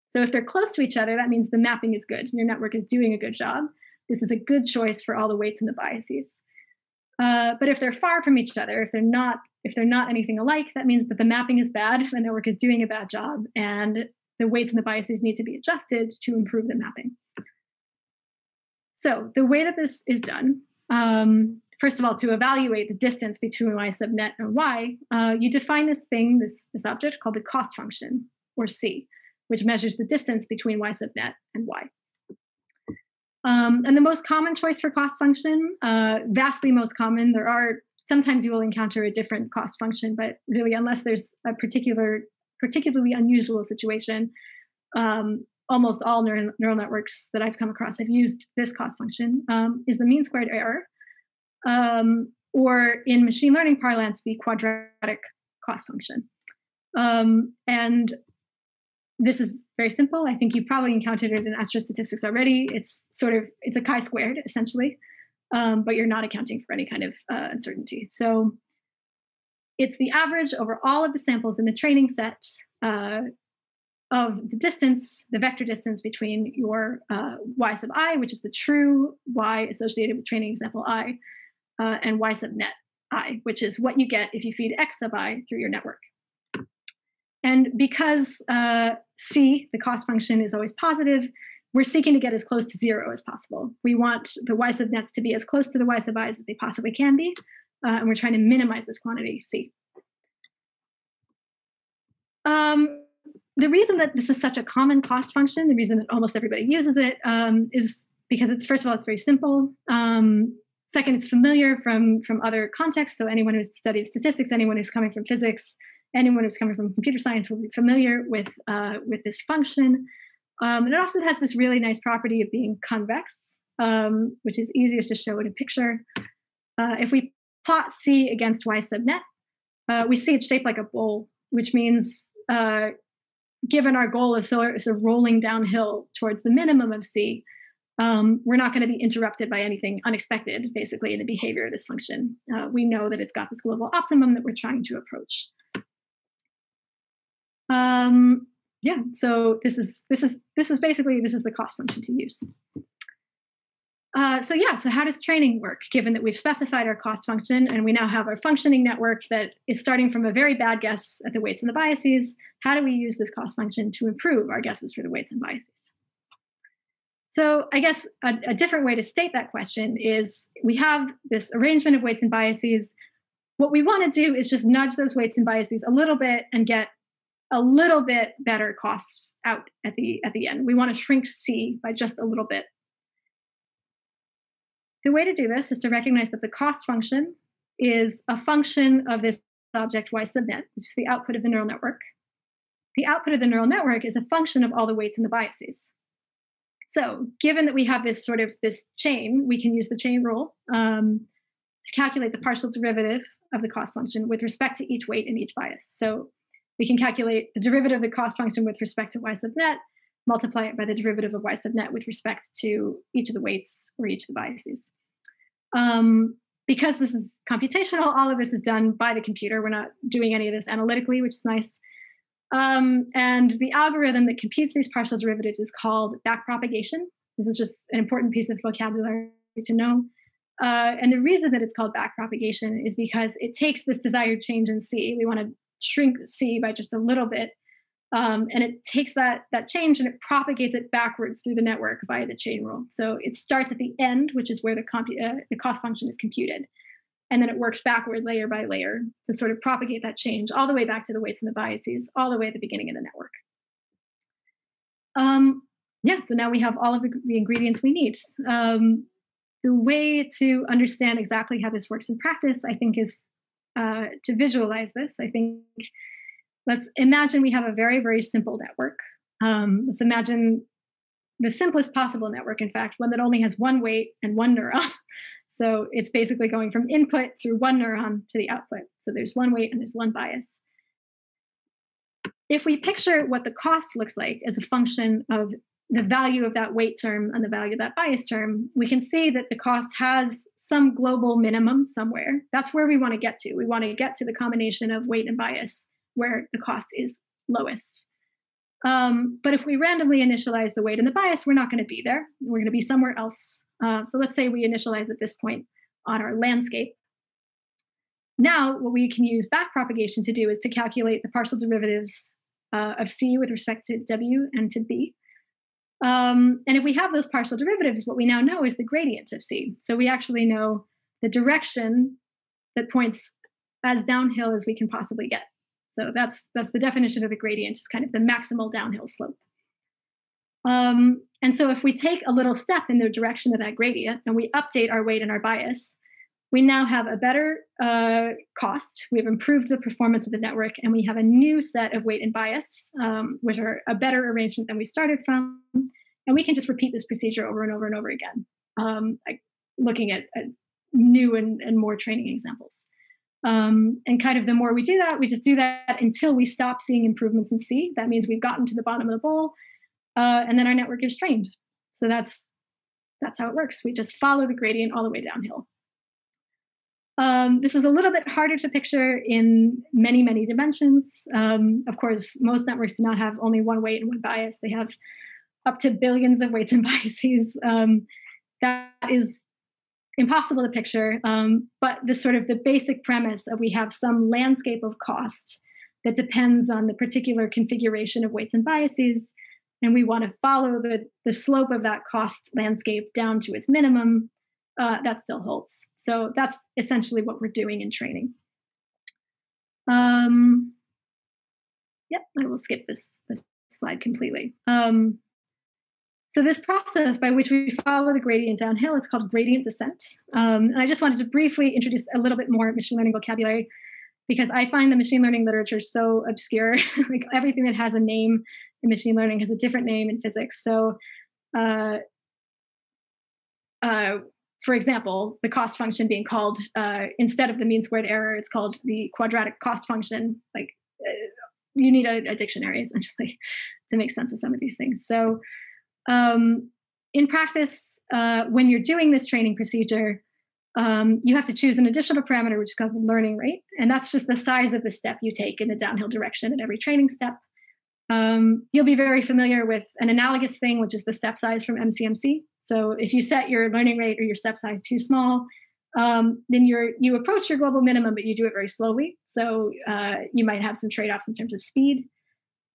So if they're close to each other, that means the mapping is good. Your network is doing a good job. This is a good choice for all the weights and the biases. Uh, but if they're far from each other, if they're not if they're not anything alike, that means that the mapping is bad, the network is doing a bad job, and the weights and the biases need to be adjusted to improve the mapping. So the way that this is done, um, first of all, to evaluate the distance between y sub net and y, uh, you define this thing, this, this object called the cost function, or c, which measures the distance between y sub net and y. Um, and the most common choice for cost function, uh, vastly most common, there are sometimes you will encounter a different cost function, but really, unless there's a particular, particularly unusual situation, um, almost all neural, neural, networks that I've come across have used this cost function, um, is the mean squared error, um, or in machine learning parlance, the quadratic cost function. Um, and this is very simple. I think you've probably encountered it in astrostatistics already. It's sort of it's a chi-squared essentially, um, but you're not accounting for any kind of uh, uncertainty. So it's the average over all of the samples in the training set uh, of the distance, the vector distance between your uh, y sub i, which is the true y associated with training example i, uh, and y sub net i, which is what you get if you feed x sub i through your network. And because uh, c, the cost function, is always positive, we're seeking to get as close to zero as possible. We want the y sub nets to be as close to the y sub i's as they possibly can be, uh, and we're trying to minimize this quantity c. Um, the reason that this is such a common cost function, the reason that almost everybody uses it, um, is because it's first of all it's very simple. Um, second, it's familiar from from other contexts. So anyone who's studied statistics, anyone who's coming from physics, anyone who's coming from computer science will be familiar with uh, with this function. Um, and it also has this really nice property of being convex, um, which is easiest to show in a picture. Uh, if we plot C against Y sub net, uh, we see it's shaped like a bowl, which means uh, given our goal of sort of rolling downhill towards the minimum of C, um, we're not going to be interrupted by anything unexpected, basically, in the behavior of this function. Uh, we know that it's got this global optimum that we're trying to approach. Um, yeah, so this is this is this is basically this is the cost function to use. Uh, so yeah, so how does training work? Given that we've specified our cost function and we now have our functioning network that is starting from a very bad guess at the weights and the biases, how do we use this cost function to improve our guesses for the weights and biases? So I guess a, a different way to state that question is we have this arrangement of weights and biases. What we want to do is just nudge those weights and biases a little bit and get a little bit better costs out at the at the end. We want to shrink C by just a little bit. The way to do this is to recognize that the cost function is a function of this object y sub net, which is the output of the neural network. The output of the neural network is a function of all the weights and the biases. So given that we have this sort of this chain, we can use the chain rule um, to calculate the partial derivative of the cost function with respect to each weight and each bias. So we can calculate the derivative of the cost function with respect to y sub net, multiply it by the derivative of y sub net with respect to each of the weights or each of the biases. Um, because this is computational, all of this is done by the computer. We're not doing any of this analytically, which is nice. Um, and the algorithm that computes these partial derivatives is called backpropagation. This is just an important piece of vocabulary to know. Uh, and the reason that it's called backpropagation is because it takes this desired change in C. We want to shrink C by just a little bit. Um, and it takes that that change and it propagates it backwards through the network via the chain rule. So it starts at the end, which is where the, compu- uh, the cost function is computed, and then it works backward layer by layer to sort of propagate that change all the way back to the weights and the biases, all the way at the beginning of the network. Um, yeah, so now we have all of the, the ingredients we need. Um, the way to understand exactly how this works in practice, I think, is uh, to visualize this, I think let's imagine we have a very, very simple network. Um, let's imagine the simplest possible network, in fact, one that only has one weight and one neuron. [LAUGHS] So it's basically going from input through one neuron to the output. So there's one weight and there's one bias. If we picture what the cost looks like as a function of the value of that weight term and the value of that bias term, we can see that the cost has some global minimum somewhere. That's where we want to get to. We want to get to the combination of weight and bias where the cost is lowest. Um, but if we randomly initialize the weight and the bias, we're not going to be there. We're going to be somewhere else. Uh, so let's say we initialize at this point on our landscape. Now, what we can use backpropagation to do is to calculate the partial derivatives uh, of c with respect to w and to b. Um, and if we have those partial derivatives, what we now know is the gradient of c. So we actually know the direction that points as downhill as we can possibly get. So that's that's the definition of the gradient, is kind of the maximal downhill slope. Um, and so if we take a little step in the direction of that gradient and we update our weight and our bias, we now have a better uh, cost. We've improved the performance of the network, and we have a new set of weight and bias, um, which are a better arrangement than we started from. And we can just repeat this procedure over and over and over again, um, looking at, at new and, and, more training examples. Um, and kind of the more we do that, we just do that until we stop seeing improvements in C. That means we've gotten to the bottom of the bowl, uh, and then our network is trained. So that's that's how it works. We just follow the gradient all the way downhill. Um, this is a little bit harder to picture in many, many dimensions. Um, of course, most networks do not have only one weight and one bias. They have up to billions of weights and [LAUGHS] biases. Um, that is impossible to picture. Um, but the sort of the basic premise of we have some landscape of cost that depends on the particular configuration of weights and biases, and we want to follow the, the slope of that cost landscape down to its minimum, uh, that still holds. So that's essentially what we're doing in training. Um, yep, I will skip this, this slide completely. Um, so this process by which we follow the gradient downhill, it's called gradient descent. Um, and I just wanted to briefly introduce a little bit more machine learning vocabulary because I find the machine learning literature so obscure. [LAUGHS] like everything that has a name in machine learning has a different name in physics. So, uh, uh, for example, the cost function being called uh, instead of the mean squared error, it's called the quadratic cost function. Like uh, you need a, a dictionary [LAUGHS] essentially to make sense of some of these things. So um, in practice, uh, when you're doing this training procedure, um, you have to choose an additional parameter, which is called the learning rate. And that's just the size of the step you take in the downhill direction at every training step. Um, you'll be very familiar with an analogous thing, which is the step size from MCMC. So if you set your learning rate or your step size too small, um, then you're you approach your global minimum, but you do it very slowly. So uh, you might have some trade-offs in terms of speed.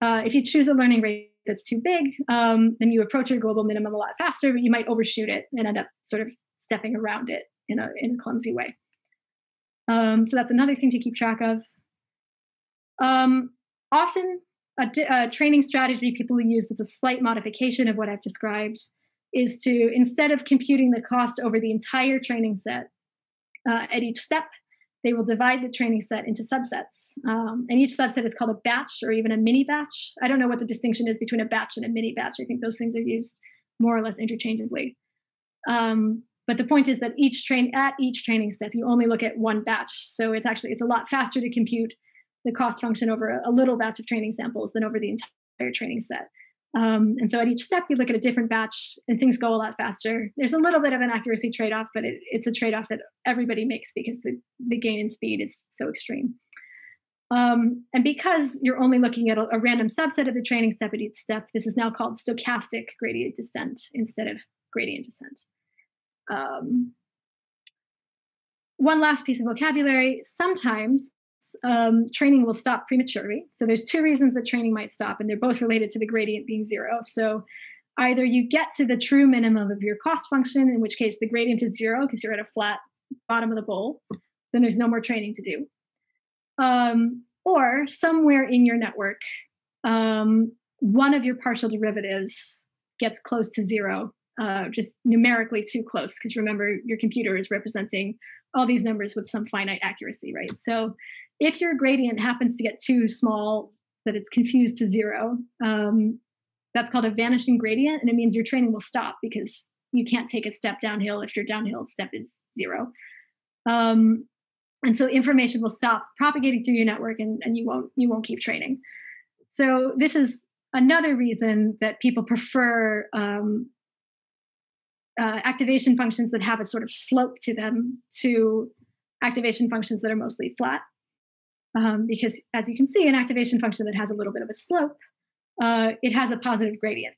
Uh, if you choose a learning rate that's too big, um, then you approach your global minimum a lot faster, but you might overshoot it and end up sort of stepping around it in a, in a clumsy way. Um, so that's another thing to keep track of. Um, often, a, a, training strategy people use that's a slight modification of what I've described is to, instead of computing the cost over the entire training set uh, at each step, they will divide the training set into subsets. Um, and each subset is called a batch or even a mini batch. I don't know what the distinction is between a batch and a mini batch. I think those things are used more or less interchangeably. Um, but the point is that each train at each training step, you only look at one batch. So it's actually it's a lot faster to compute the cost function over a, a little batch of training samples than over the entire training set. Um, and so at each step, you look at a different batch and things go a lot faster. There's a little bit of an accuracy trade off, but it, it's a trade off that everybody makes because the, the gain in speed is so extreme. Um, and because you're only looking at a, a, random subset of the training step at each step, this is now called stochastic gradient descent instead of gradient descent. Um, one last piece of vocabulary sometimes um, training will stop prematurely. So there's two reasons that training might stop, and they're both related to the gradient being zero. So either you get to the true minimum of your cost function, in which case the gradient is zero because you're at a flat bottom of the bowl, then there's no more training to do. Um, or somewhere in your network, um, one of your partial derivatives gets close to zero, uh, just numerically too close, because remember, your computer is representing all these numbers with some finite accuracy, right? So if your gradient happens to get too small that it's confused to zero, um, that's called a vanishing gradient, and it means your training will stop because you can't take a step downhill if your downhill step is zero. Um, and so information will stop propagating through your network, and, and you won't you won't keep training. So this is another reason that people prefer um, uh, activation functions that have a sort of slope to them to activation functions that are mostly flat um, because as you can see, an activation function that has a little bit of a slope, uh, it has a positive gradient.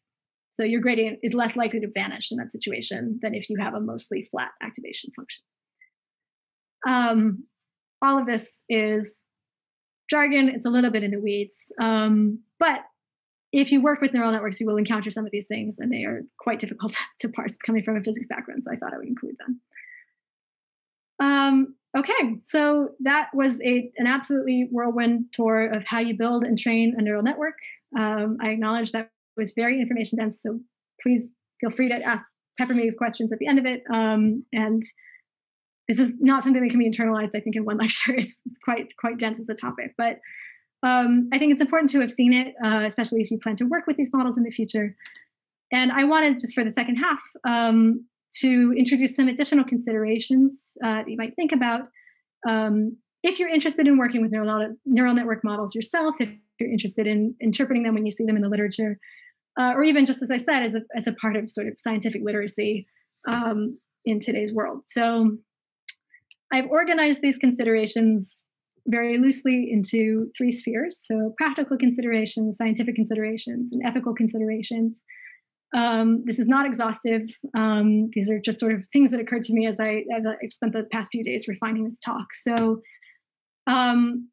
So your gradient is less likely to vanish in that situation than if you have a mostly flat activation function. Um, all of this is jargon. It's a little bit in the weeds. Um, but if you work with neural networks, you will encounter some of these things, and they are quite difficult [LAUGHS] to parse coming from a physics background. So I thought I would include them. Um, Okay, so that was a, an absolutely whirlwind tour of how you build and train a neural network. Um, I acknowledge that was very information dense. So please feel free to ask pepper me with questions at the end of it. Um, and this is not something that can be internalized, I think, in one [LAUGHS] lecture. It's, it's quite quite dense as a topic, but um, I think it's important to have seen it, uh, especially if you plan to work with these models in the future. And I wanted just for the second half um, to introduce some additional considerations uh, that you might think about um, if you're interested in working with neural, neural network models yourself, if you're interested in interpreting them when you see them in the literature, uh, or even just as I said, as a, as a part of sort of scientific literacy um, in today's world. So I've organized these considerations very loosely into three spheres. So practical considerations, scientific considerations, and ethical considerations. Um, this is not exhaustive. Um, these are just sort of things that occurred to me as I as I've spent the past few days refining this talk. So um,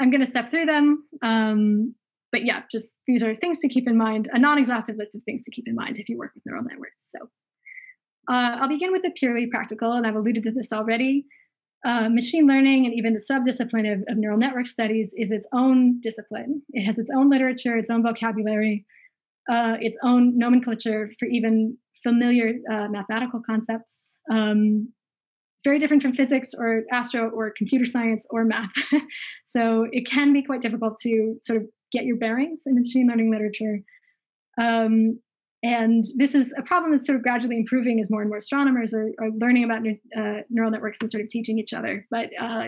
I'm going to step through them. Um, but yeah, just these are things to keep in mind, a non-exhaustive list of things to keep in mind if you work with neural networks. So uh, I'll begin with the purely practical, and I've alluded to this already. Uh, machine learning and even the subdiscipline of, of, neural network studies is its own discipline. It has its own literature, its own vocabulary, uh, its own nomenclature for even familiar uh, mathematical concepts. Um, very different from physics or astro or computer science or math. [LAUGHS] so it can be quite difficult to sort of get your bearings in the machine learning literature. Um, and this is a problem that's sort of gradually improving as more and more astronomers are, are learning about uh, neural networks and sort of teaching each other. But uh,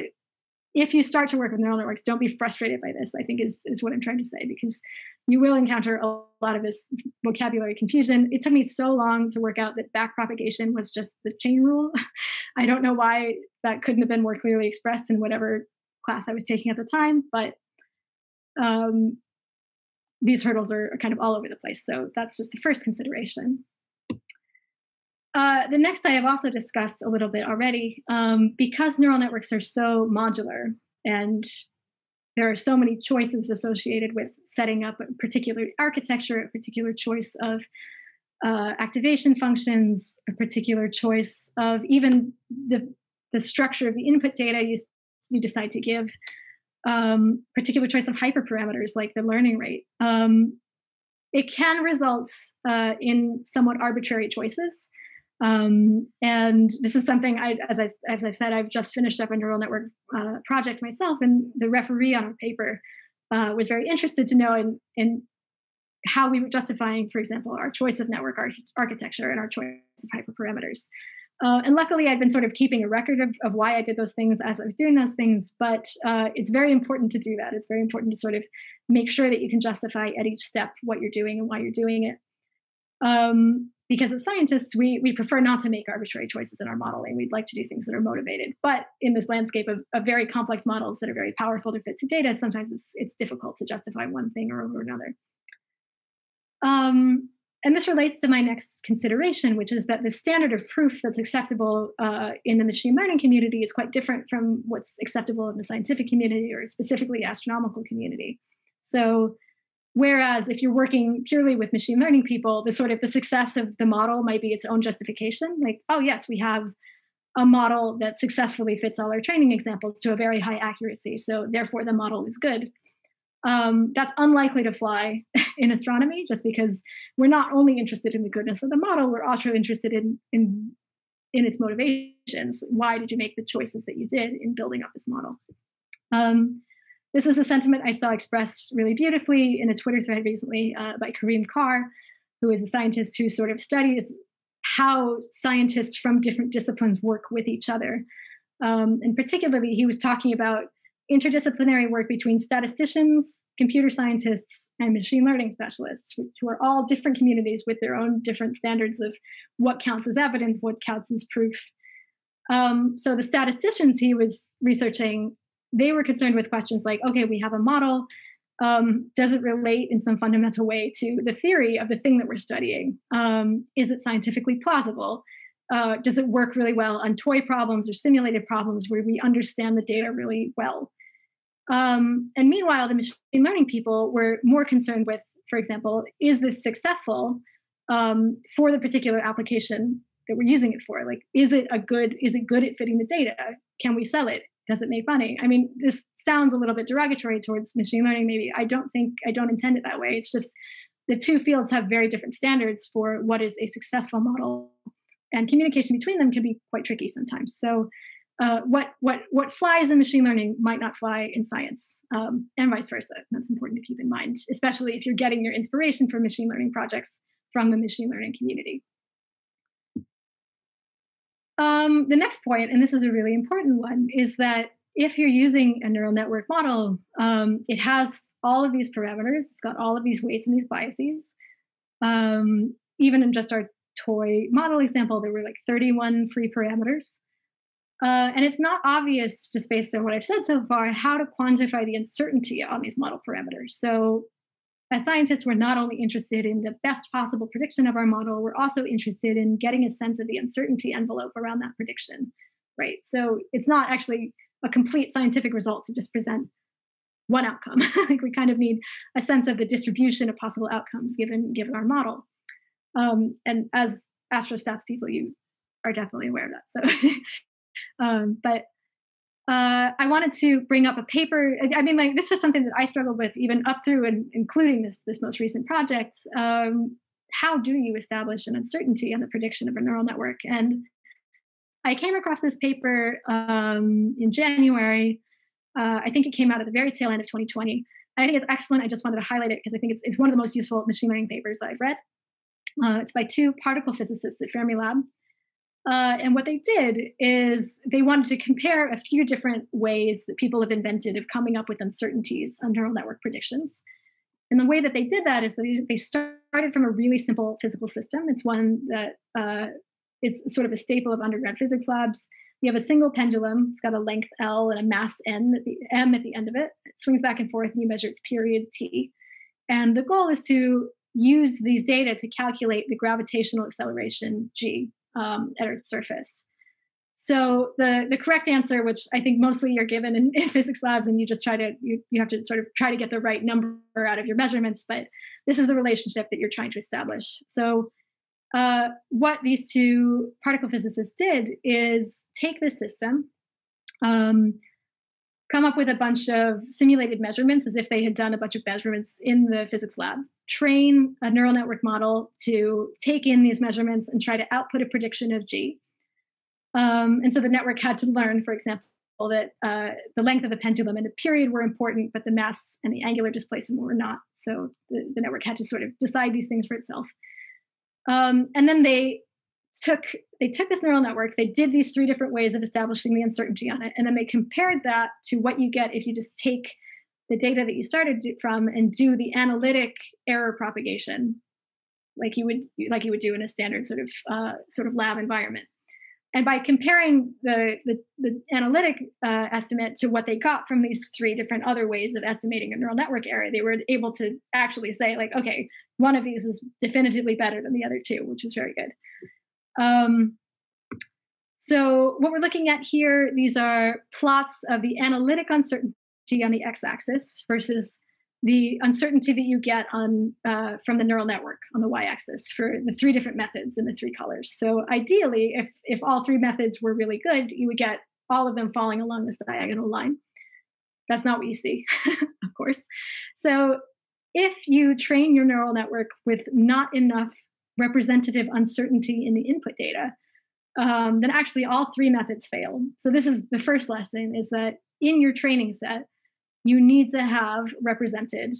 if you start to work with neural networks, don't be frustrated by this, I think is, is what I'm trying to say, because you will encounter a lot of this vocabulary confusion. It took me so long to work out that backpropagation was just the chain rule. [LAUGHS] I don't know why that couldn't have been more clearly expressed in whatever class I was taking at the time, but um, these hurdles are kind of all over the place. So that's just the first consideration. Uh, the next I have also discussed a little bit already. Um, because neural networks are so modular and there are so many choices associated with setting up a particular architecture, a particular choice of uh, activation functions, a particular choice of even the, the structure of the input data you, you decide to give, um, particular choice of hyperparameters like the learning rate. Um, it can result uh, in somewhat arbitrary choices. Um, and this is something I, as I, as I've said, I've just finished up a neural network uh, project myself, and the referee on our paper uh, was very interested to know in, in how we were justifying, for example, our choice of network arch- architecture and our choice of hyperparameters. Uh, and luckily, I'd been sort of keeping a record of, of why I did those things as I was doing those things. But uh, it's very important to do that. It's very important to sort of make sure that you can justify at each step what you're doing and why you're doing it. Um, because as scientists, we, we prefer not to make arbitrary choices in our modeling. We'd like to do things that are motivated. But in this landscape of, of very complex models that are very powerful to fit to data, sometimes it's, it's difficult to justify one thing or over another. Um, and this relates to my next consideration, which is that the standard of proof that's acceptable uh, in the machine learning community is quite different from what's acceptable in the scientific community or specifically astronomical community. So, whereas if you're working purely with machine learning people, the sort of the success of the model might be its own justification. Like, oh yes, we have a model that successfully fits all our training examples to a very high accuracy, so therefore the model is good. Um, that's unlikely to fly [LAUGHS] in astronomy just because we're not only interested in the goodness of the model, we're also interested in, in, in its motivations. Why did you make the choices that you did in building up this model? Um, this was a sentiment I saw expressed really beautifully in a Twitter thread recently uh, by Kareem Carr, who is a scientist who sort of studies how scientists from different disciplines work with each other. Um, and particularly, he was talking about interdisciplinary work between statisticians, computer scientists, and machine learning specialists, who are all different communities with their own different standards of what counts as evidence, what counts as proof. Um, so the statisticians he was researching, they were concerned with questions like, okay, we have a model. Um, does it relate in some fundamental way to the theory of the thing that we're studying? Um, is it scientifically plausible? Uh, does it work really well on toy problems or simulated problems where we understand the data really well? Um, and meanwhile, the machine learning people were more concerned with, for example, is this successful um, for the particular application that we're using it for? Like, is it a good? Is it good at fitting the data? Can we sell it? Does it make money? I mean, this sounds a little bit derogatory towards machine learning. Maybe I don't think I don't intend it that way. It's just the two fields have very different standards for what is a successful model, and communication between them can be quite tricky sometimes. So, uh, what what what flies in machine learning might not fly in science, um, and vice versa. That's important to keep in mind, especially if you're getting your inspiration for machine learning projects from the machine learning community. Um, the next point, and this is a really important one, is that if you're using a neural network model, um, it has all of these parameters. It's got all of these weights and these biases. Um, even in just our toy model example, there were like 31 free parameters. Uh, and it's not obvious, just based on what I've said so far, how to quantify the uncertainty on these model parameters. So, as scientists, we're not only interested in the best possible prediction of our model, we're also interested in getting a sense of the uncertainty envelope around that prediction, right? So, it's not actually a complete scientific result to just present one outcome. [LAUGHS] like we kind of need a sense of the distribution of possible outcomes given given our model. Um, and as astrostats people, you are definitely aware of that. So, [LAUGHS] um, but uh, I wanted to bring up a paper. I mean, like this was something that I struggled with even up through and including this this most recent project. Um, how do you establish an uncertainty on the prediction of a neural network? And I came across this paper um, in January. Uh, I think it came out at the very tail end of 2020. I think it's excellent. I just wanted to highlight it because I think it's, it's one of the most useful machine learning papers that I've read. Uh, it's by two particle physicists at Fermilab. Uh, and what they did is they wanted to compare a few different ways that people have invented of coming up with uncertainties on neural network predictions. And the way that they did that is they, they started from a really simple physical system. It's one that uh, is sort of a staple of undergrad physics labs. You have a single pendulum. It's got a length L and a mass N at the M at the end of it. It swings back and forth, and you measure its period T. And the goal is to use these data to calculate the gravitational acceleration G um, at Earth's surface. So the the correct answer, which I think mostly you're given in, [LAUGHS] in, physics labs, and you just try to you, you have to sort of try to get the right number out of your measurements, but this is the relationship that you're trying to establish. So uh, what these two particle physicists did is take this system, um, come up with a bunch of simulated measurements as if they had done a bunch of measurements in the physics lab, train a neural network model to take in these measurements and try to output a prediction of G. Um, and so the network had to learn, for example, that uh, the length of the pendulum and the period were important, but the mass and the angular displacement were not. So the, the network had to sort of decide these things for itself. Um, and then they took they took this neural network they did these three different ways of establishing the uncertainty on it and then they compared that to what you get if you just take the data that you started from and do the analytic error propagation like you would like you would do in a standard sort of uh, sort of lab environment and by comparing the, the, the analytic uh, estimate to what they got from these three different other ways of estimating a neural network error, they were able to actually say, like, okay, one of these is definitively better than the other two, which was very good. Um, so what we're looking at here, these are plots of the analytic uncertainty on the x-axis versus the uncertainty that you get on uh, from the neural network on the y-axis for the three different methods in the three colors. So ideally, if if all three methods were really good, you would get all of them falling along this diagonal line. That's not what you see, [LAUGHS] of course. So if you train your neural network with not enough representative uncertainty in the input data, um, then actually all three methods fail. So this is the first lesson: is that in your training set you need to have represented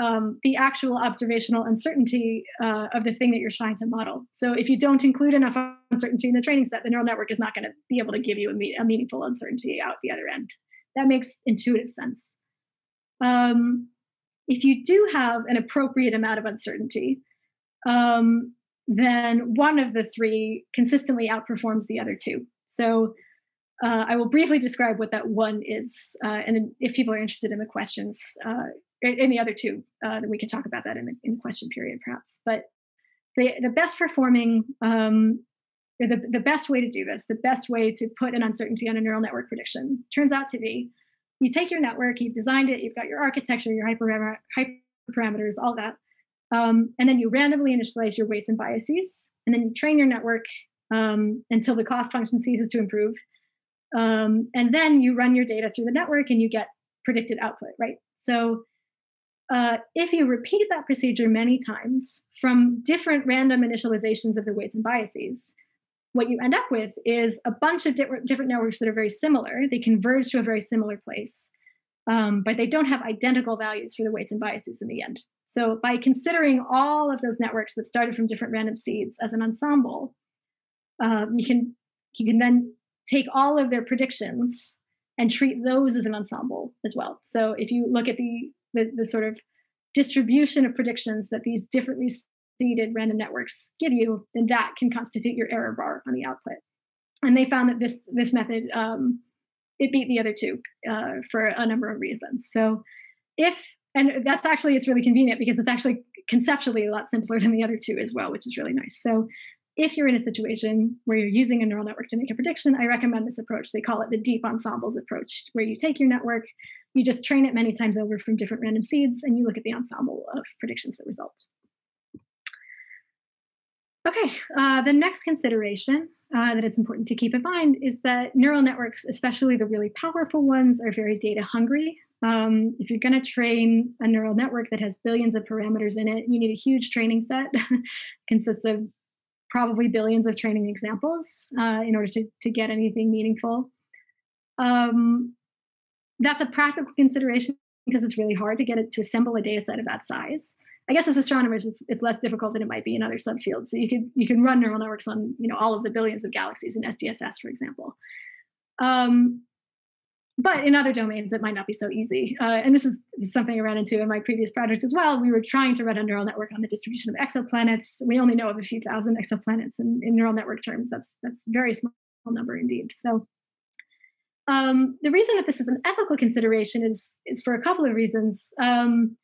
um, the actual observational uncertainty uh, of the thing that you're trying to model. So if you don't include enough uncertainty in the training set, the neural network is not going to be able to give you a, me- a, meaningful uncertainty out the other end. That makes intuitive sense. Um, if you do have an appropriate amount of uncertainty, um, then one of the three consistently outperforms the other two. So uh, I will briefly describe what that one is, uh, and if people are interested in the questions, uh, in the other two, uh, then we can talk about that in the, in the question period, perhaps. But the the best performing, um, the the best way to do this, the best way to put an uncertainty on a neural network prediction, turns out to be, you take your network, you've designed it, you've got your architecture, your hyperparameters, hyperparameters, all that, um, and then you randomly initialize your weights and biases, and then you train your network um, until the cost function ceases to improve um, and then you run your data through the network and you get predicted output, right? So uh, if you repeat that procedure many times from different random initializations of the weights and biases, what you end up with is a bunch of different, different networks that are very similar. They converge to a very similar place, um, but they don't have identical values for the weights and biases in the end. So by considering all of those networks that started from different random seeds as an ensemble, um, you can you can then take all of their predictions and treat those as an ensemble as well. So if you look at the the, the sort of distribution of predictions that these differently seeded random networks give you, then that can constitute your error bar on the output. And they found that this this method um, it beat the other two uh, for a number of reasons. So if and that's actually it's really convenient because it's actually conceptually a lot simpler than the other two as well, which is really nice. So if you're in a situation where you're using a neural network to make a prediction, I recommend this approach. They call it the deep ensembles approach, where you take your network, you just train it many times over from different random seeds, and you look at the ensemble of predictions that result. Okay, uh, the next consideration uh, that it's important to keep in mind is that neural networks, especially the really powerful ones, are very data hungry. Um, if you're going to train a neural network that has billions of parameters in it, you need a huge training set. [LAUGHS] consists of probably billions of training examples uh, in order to, to get anything meaningful. Um, that's a practical consideration because it's really hard to get it to assemble a data set of that size. I guess as astronomers, it's, it's, less difficult than it might be in other subfields. So you can you can run neural networks on you know all of the billions of galaxies in SDSS, for example. Um, but in other domains, it might not be so easy. Uh, and this is something I ran into in my previous project as well. We were trying to run a neural network on the distribution of exoplanets. We only know of a few thousand exoplanets, and in neural network terms, that's that's very small number indeed. So um, the reason that this is an ethical consideration is is for a couple of reasons. Um,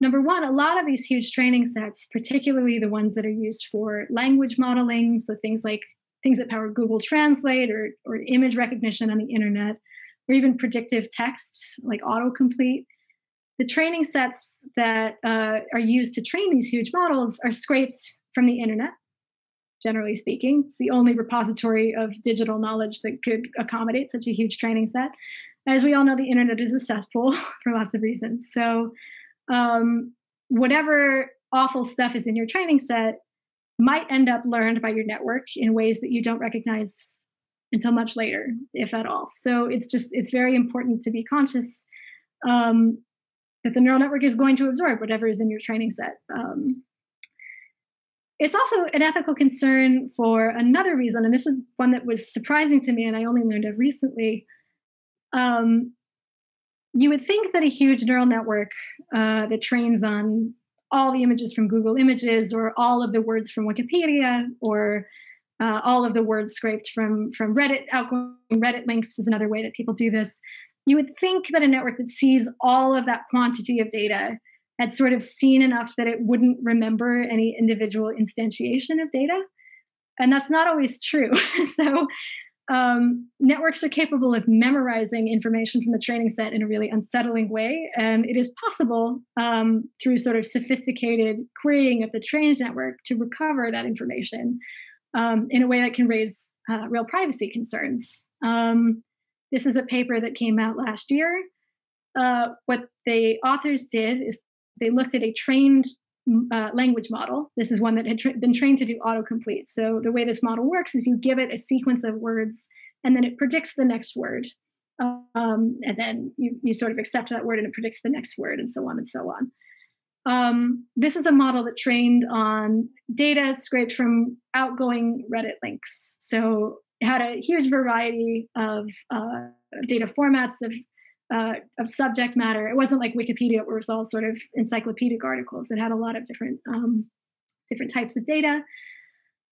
number one, a lot of these huge training sets, particularly the ones that are used for language modeling, so things like things that power Google Translate or or image recognition on the internet or even predictive texts like autocomplete. The training sets that uh, are used to train these huge models are scraped from the internet, generally speaking. It's the only repository of digital knowledge that could accommodate such a huge training set. As we all know, the internet is a cesspool [LAUGHS] for lots of reasons. So, um, whatever awful stuff is in your training set might end up learned by your network in ways that you don't recognize until much later, if at all. So it's just it's very important to be conscious um, that the neural network is going to absorb whatever is in your training set. Um, it's also an ethical concern for another reason, and this is one that was surprising to me, and I only learned of recently. Um, you would think that a huge neural network uh, that trains on all the images from Google Images or all of the words from Wikipedia or uh, all of the words scraped from from Reddit, outgoing Reddit links is another way that people do this. You would think that a network that sees all of that quantity of data had sort of seen enough that it wouldn't remember any individual instantiation of data, and that's not always true. [LAUGHS] so. Um, networks are capable of memorizing information from the training set in a really unsettling way. And it is possible um, through sort of sophisticated querying of the trained network to recover that information um, in a way that can raise uh, real privacy concerns. Um, this is a paper that came out last year. Uh, what the authors did is they looked at a trained uh, language model. This is one that had tra- been trained to do autocomplete. So the way this model works is you give it a sequence of words, and then it predicts the next word. Um, and then you, you sort of accept that word and it predicts the next word, and so on and so on. Um, this is a model that trained on data scraped from outgoing Reddit links. So it had a huge variety of uh, data formats of uh, of subject matter. It wasn't like Wikipedia, where it was all sort of encyclopedic articles. It had a lot of different um, different types of data.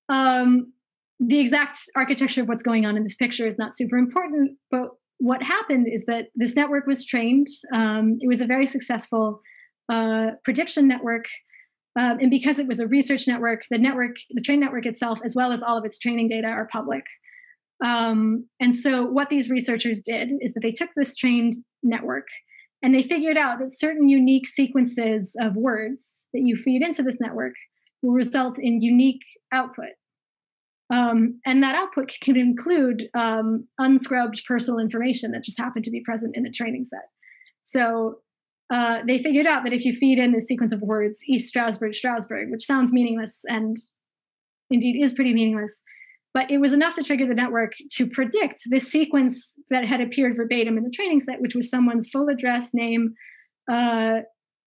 Um, the exact architecture of what's going on in this picture is not super important, but what happened is that this network was trained. Um, it was a very successful uh, prediction network. Um, and because it was a research network, the network, the train network itself, as well as all of its training data, are public. Um, and so, what these researchers did is that they took this trained network and they figured out that certain unique sequences of words that you feed into this network will result in unique output. Um, and that output can include um, unscrubbed personal information that just happened to be present in the training set. So uh, they figured out that if you feed in the sequence of words East Stroudsburg, Stroudsburg, which sounds meaningless and indeed is pretty meaningless, but it was enough to trigger the network to predict the sequence that had appeared verbatim in the training set, which was someone's full address, name, uh,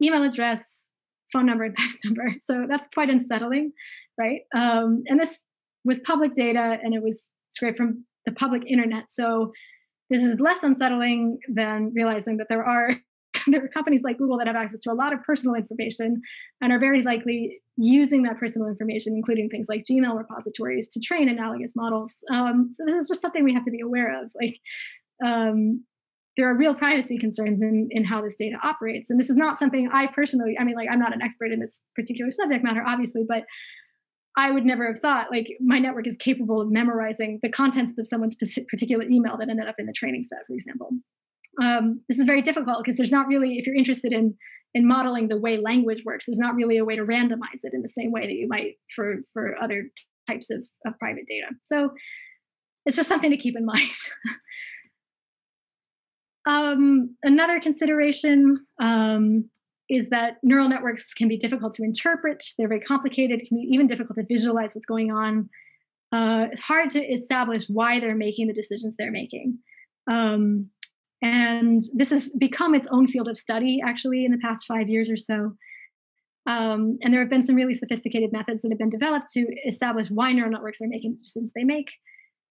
email address, phone number, and [LAUGHS] fax number. So that's quite unsettling, right? Um, and this was public data and it was scraped from the public internet. So this is less unsettling than realizing that there are [LAUGHS] there are companies like Google that have access to a lot of personal information and are very likely using that personal information, including things like Gmail repositories, to train analogous models. Um, so this is just something we have to be aware of. Like, um, there are real privacy concerns in, in how this data operates. And this is not something I personally, I mean, like, I'm not an expert in this particular subject matter, obviously, but I would never have thought like my network is capable of memorizing the contents of someone's particular email that ended up in the training set, for example um, this is very difficult because there's not really, if you're interested in in modeling the way language works, there's not really a way to randomize it in the same way that you might for for other types of, of private data. So it's just something to keep in [LAUGHS] mind. um, another consideration um, is that neural networks can be difficult to interpret. They're very complicated. It can be even difficult to visualize what's going on. Uh, it's hard to establish why they're making the decisions they're making. Um, and this has become its own field of study, actually, in the past five years or so. Um, and there have been some really sophisticated methods that have been developed to establish why neural networks are making the decisions they make.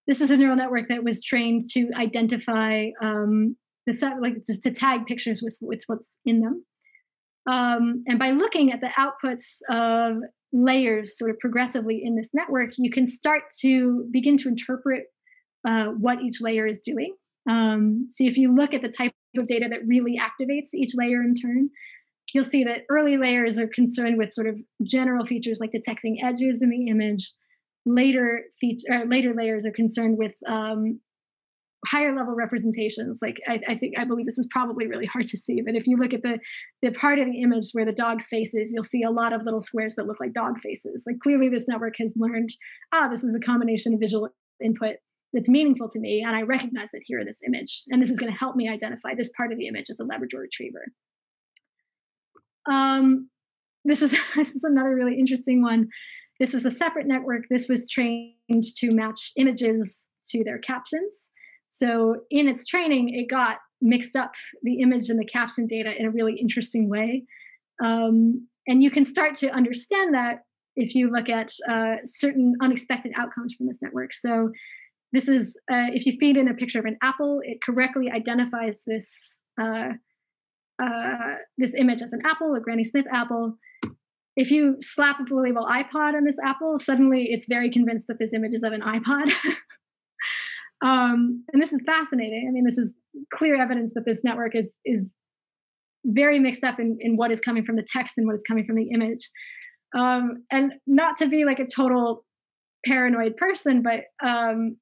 This is a neural network that was trained to identify um, the set, like just to tag pictures with, with what's in them. Um, and by looking at the outputs of layers sort of progressively in this network, you can start to begin to interpret uh, what each layer is doing. Um, so if you look at the type of data that really activates each layer in turn, you'll see that early layers are concerned with sort of general features like detecting edges in the image. Later feature, later layers are concerned with um, higher level representations. Like I, I, think I believe this is probably really hard to see, but if you look at the the part of the image where the dog's face is, you'll see a lot of little squares that look like dog faces. Like clearly, this network has learned, ah, this is a combination of visual input that's meaningful to me and i recognize it here in this image and this is going to help me identify this part of the image as a labrador retriever. Um, this is [LAUGHS] this is another really interesting one. This was a separate network. This was trained to match images to their captions. So in its training it got mixed up the image and the caption data in a really interesting way. Um, and you can start to understand that if you look at uh, certain unexpected outcomes from this network. So this is, uh, if you feed in a picture of an apple, it correctly identifies this, uh, uh, this image as an apple, a Granny Smith apple. If you slap the label iPod on this apple, suddenly it's very convinced that this image is of an iPod. [LAUGHS] um, and this is fascinating. I mean, this is clear evidence that this network is is very mixed up in, in what is coming from the text and what is coming from the image. Um, and not to be like a total paranoid person, but um,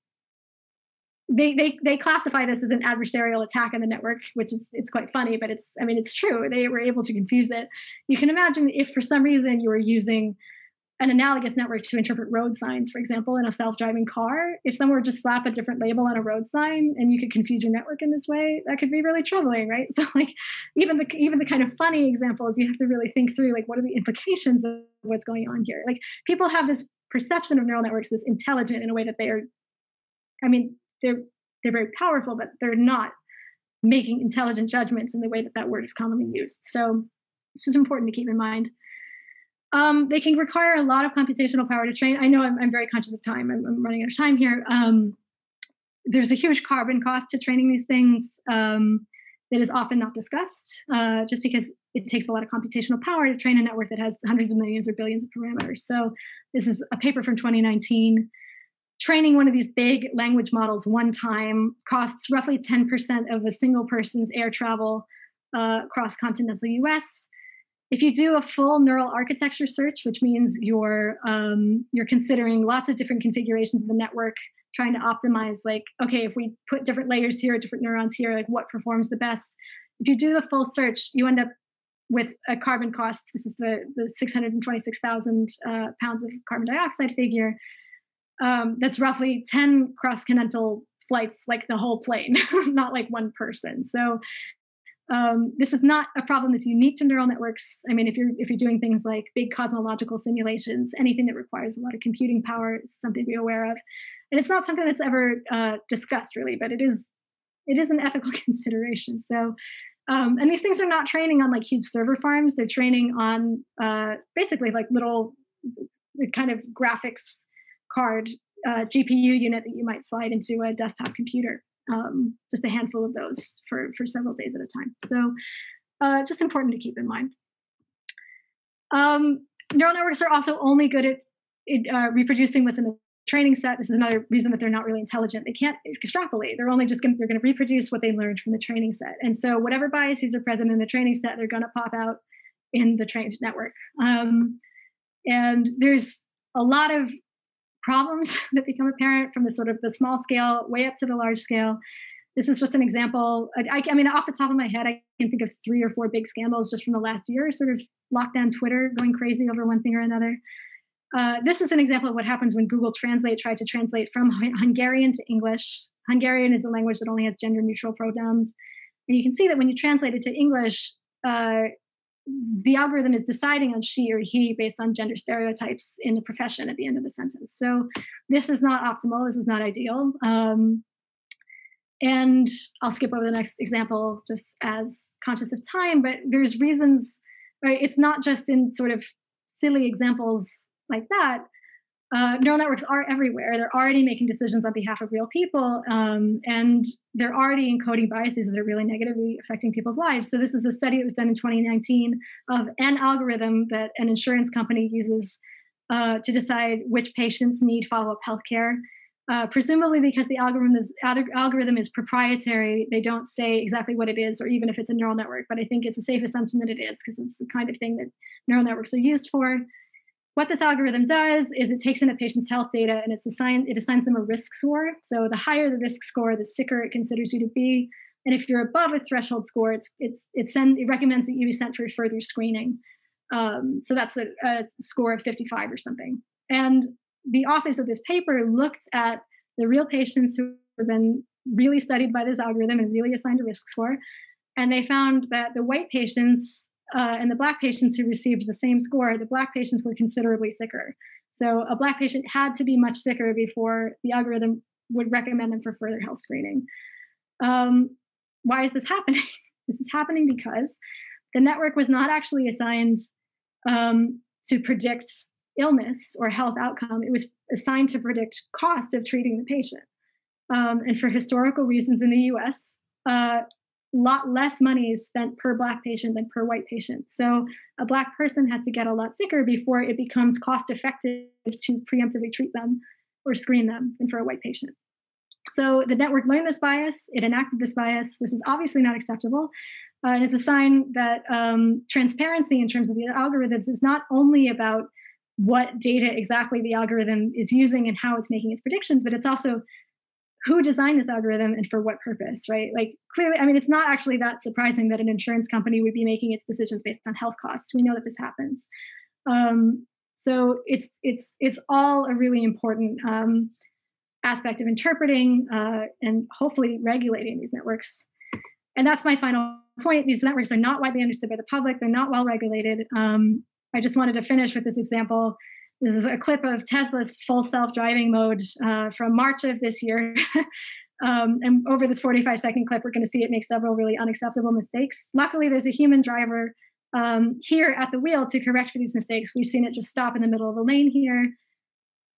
they, they they classify this as an adversarial attack on the network, which is it's quite funny, but it's I mean it's true. They were able to confuse it. You can imagine if for some reason you were using an analogous network to interpret road signs, for example, in a self-driving car, if someone were just slap a different label on a road sign and you could confuse your network in this way, that could be really troubling, right? [LAUGHS] So like even the even the kind of funny examples, you have to really think through like what are the implications of what's going on here. Like people have this perception of neural networks as intelligent in a way that they are I mean, they're they're very powerful, but they're not making intelligent judgments in the way that that word is commonly used. So this is important to keep in mind. Um, they can require a lot of computational power to train. I know I'm, I'm very conscious of time. I'm, I'm, running out of time here. Um, there's a huge carbon cost to training these things um, that is often not discussed, uh, just because it takes a lot of computational power to train a network that has hundreds of millions or billions of parameters. So this is a paper from 2019 training one of these big language models one time costs roughly 10% of a single person's air travel uh, across continental US. If you do a full neural architecture search, which means you're um, you're considering lots of different configurations of the network, trying to optimize, like, okay, if we put different layers here, different neurons here, like what performs the best. If you do the full search, you end up with a carbon cost. This is the the 626,000 uh, pounds of carbon dioxide figure um, that's roughly 10 cross continental flights, like the whole plane, [LAUGHS] not like one person. So Um, this is not a problem that's unique to neural networks. I mean, if you're if you're doing things like big cosmological simulations, anything that requires a lot of computing power is something to be aware of. And it's not something that's ever uh, discussed really, but it is it is an [LAUGHS] ethical consideration. So, um, and these things are not training on like huge server farms. They're training on uh, basically like little kind of graphics card uh, GPU unit that you might slide into a desktop computer um, just a handful of those for, for several days at a time. So uh, just important to keep in mind. Um, neural networks are also only good at uh, reproducing within the training set. This is another reason that they're not really intelligent. They can't extrapolate. They're only just going they're going to reproduce what they learned from the training set. And so whatever biases are present in the training set, they're going to pop out in the trained network. Um, and there's a lot of problems [LAUGHS] that become apparent from the sort of the small scale way up to the large scale. This is just an example. I, I, mean, off the top of my head, I can think of three or four big scandals just from the last year, sort of lockdown Twitter going crazy over one thing or another. Uh, this is an example of what happens when Google Translate tried to translate from Hungarian to English. Hungarian is a language that only has gender neutral pronouns. And you can see that when you translate it to English, uh, the algorithm is deciding on she or he based on gender stereotypes in the profession at the end of the sentence. So this is not optimal. This is not ideal. Um, and I'll skip over the next example just as conscious of time, but there's reasons, right? It's not just in sort of silly examples like that uh, neural networks are everywhere. They're already making decisions on behalf of real people, um, and they're already encoding biases that are really negatively affecting people's lives. So, this is a study that was done in 2019 of an algorithm that an insurance company uses uh, to decide which patients need follow up healthcare. Uh, presumably, because the algorithm is algorithm is proprietary, they don't say exactly what it is, or even if it's a neural network. But I think it's a safe assumption that it is, because it's the kind of thing that neural networks are used for. What this algorithm does is it takes in a patient's health data and assigned, it assigns them a risk score. So the higher the risk score, the sicker it considers you to be. And if you're above a threshold score, it's it's it send it recommends that you be sent for further screening. Um, so that's a, a score of 55 or something. And the authors of this paper looked at the real patients who have been really studied by this algorithm and really assigned a risk score. And they found that the white patients uh, and the black patients who received the same score, the black patients were considerably sicker. So a black patient had to be much sicker before the algorithm would recommend them for further health screening. Um, why is this [LAUGHS] happening? this is happening because the network was not actually assigned um, to predict illness or health outcome. It was assigned to predict cost of treating the patient. Um, and for historical reasons in the US, uh, lot less money is spent per black patient than per white patient. So a black person has to get a lot sicker before it becomes cost effective to preemptively treat them or screen them than for a white patient. So the network learned this bias, it enacted this bias. This is obviously not acceptable. Uh, and it's a sign that um, transparency in terms of the algorithms is not only about what data exactly the algorithm is using and how it's making its predictions, but it's also who designed this algorithm and for what purpose, right? Like clearly, I mean, it's not actually that surprising that an insurance company would be making its decisions based on health costs. We know that this happens. Um, so it's it's it's all a really important um, aspect of interpreting uh, and hopefully regulating these networks. And that's my final point. These networks are not widely understood by the public. They're not well regulated. Um, I just wanted to finish with this example this is a clip of Tesla's full self-driving mode uh, from March of this year. [LAUGHS] um, and over this 45 second clip, we're going to see it make several really unacceptable mistakes. Luckily, there's a human driver um, here at the wheel to correct for these mistakes. We've seen it just stop in the middle of a lane here.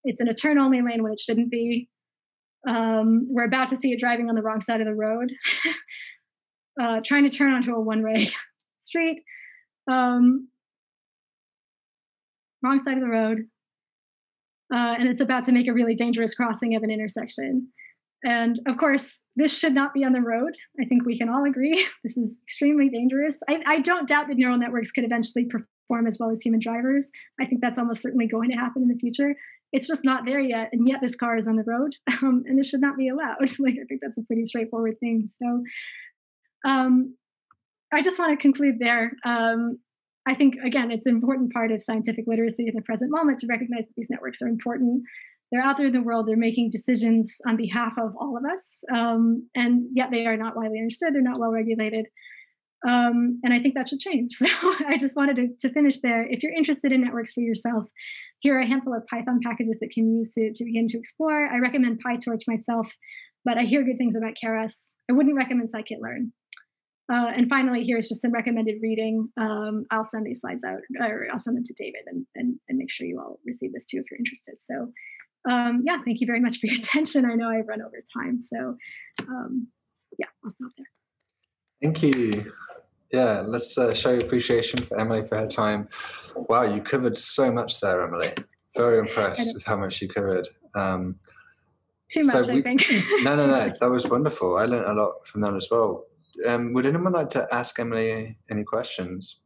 It's in a turn-only lane when it shouldn't be. Um, we're about to see it driving on the wrong side of the road, [LAUGHS] uh, trying to turn onto a one-way [LAUGHS] street. Um, wrong side of the road. Uh, and it's about to make a really dangerous crossing of an intersection. And of course, this should not be on the road. I think we can all agree. [LAUGHS] This is extremely dangerous. I, I, don't doubt that neural networks could eventually perform as well as human drivers. I think that's almost certainly going to happen in the future. It's just not there yet. And yet, this car is on the road, [LAUGHS] um, and this should not be allowed. [LAUGHS] like, I think that's a pretty straightforward thing. So, um, I just want to conclude there. Um, I think, again, it's an important part of scientific literacy in the present moment to recognize that these networks are important. They're out there in the world, they're making decisions on behalf of all of us, um, and yet they are not widely understood, they're not well regulated. Um, and I think that should change. [LAUGHS] So I just wanted to, to, finish there. If you're interested in networks for yourself, here are a handful of Python packages that can use to, to begin to explore. I recommend PyTorch myself, but I hear good things about Keras. I wouldn't recommend scikit-learn. Uh, and finally, here's just some recommended reading. Um, I'll send these slides out, or I'll send them to David and, and, and make sure you all receive this too if you're interested. So um, yeah, thank you very much for your [LAUGHS] attention. I know I've run over time. So um, yeah, I'll stop there. Thank you. Yeah, let's uh, show appreciation for Emily for her time. Wow, you covered so much there, Emily. Very impressed with how much you covered. Um, Too much, so we, I think. [LAUGHS] no, no, [LAUGHS] no. That was wonderful. I learned a lot from that as well. Um, would anyone like to ask Emily any questions?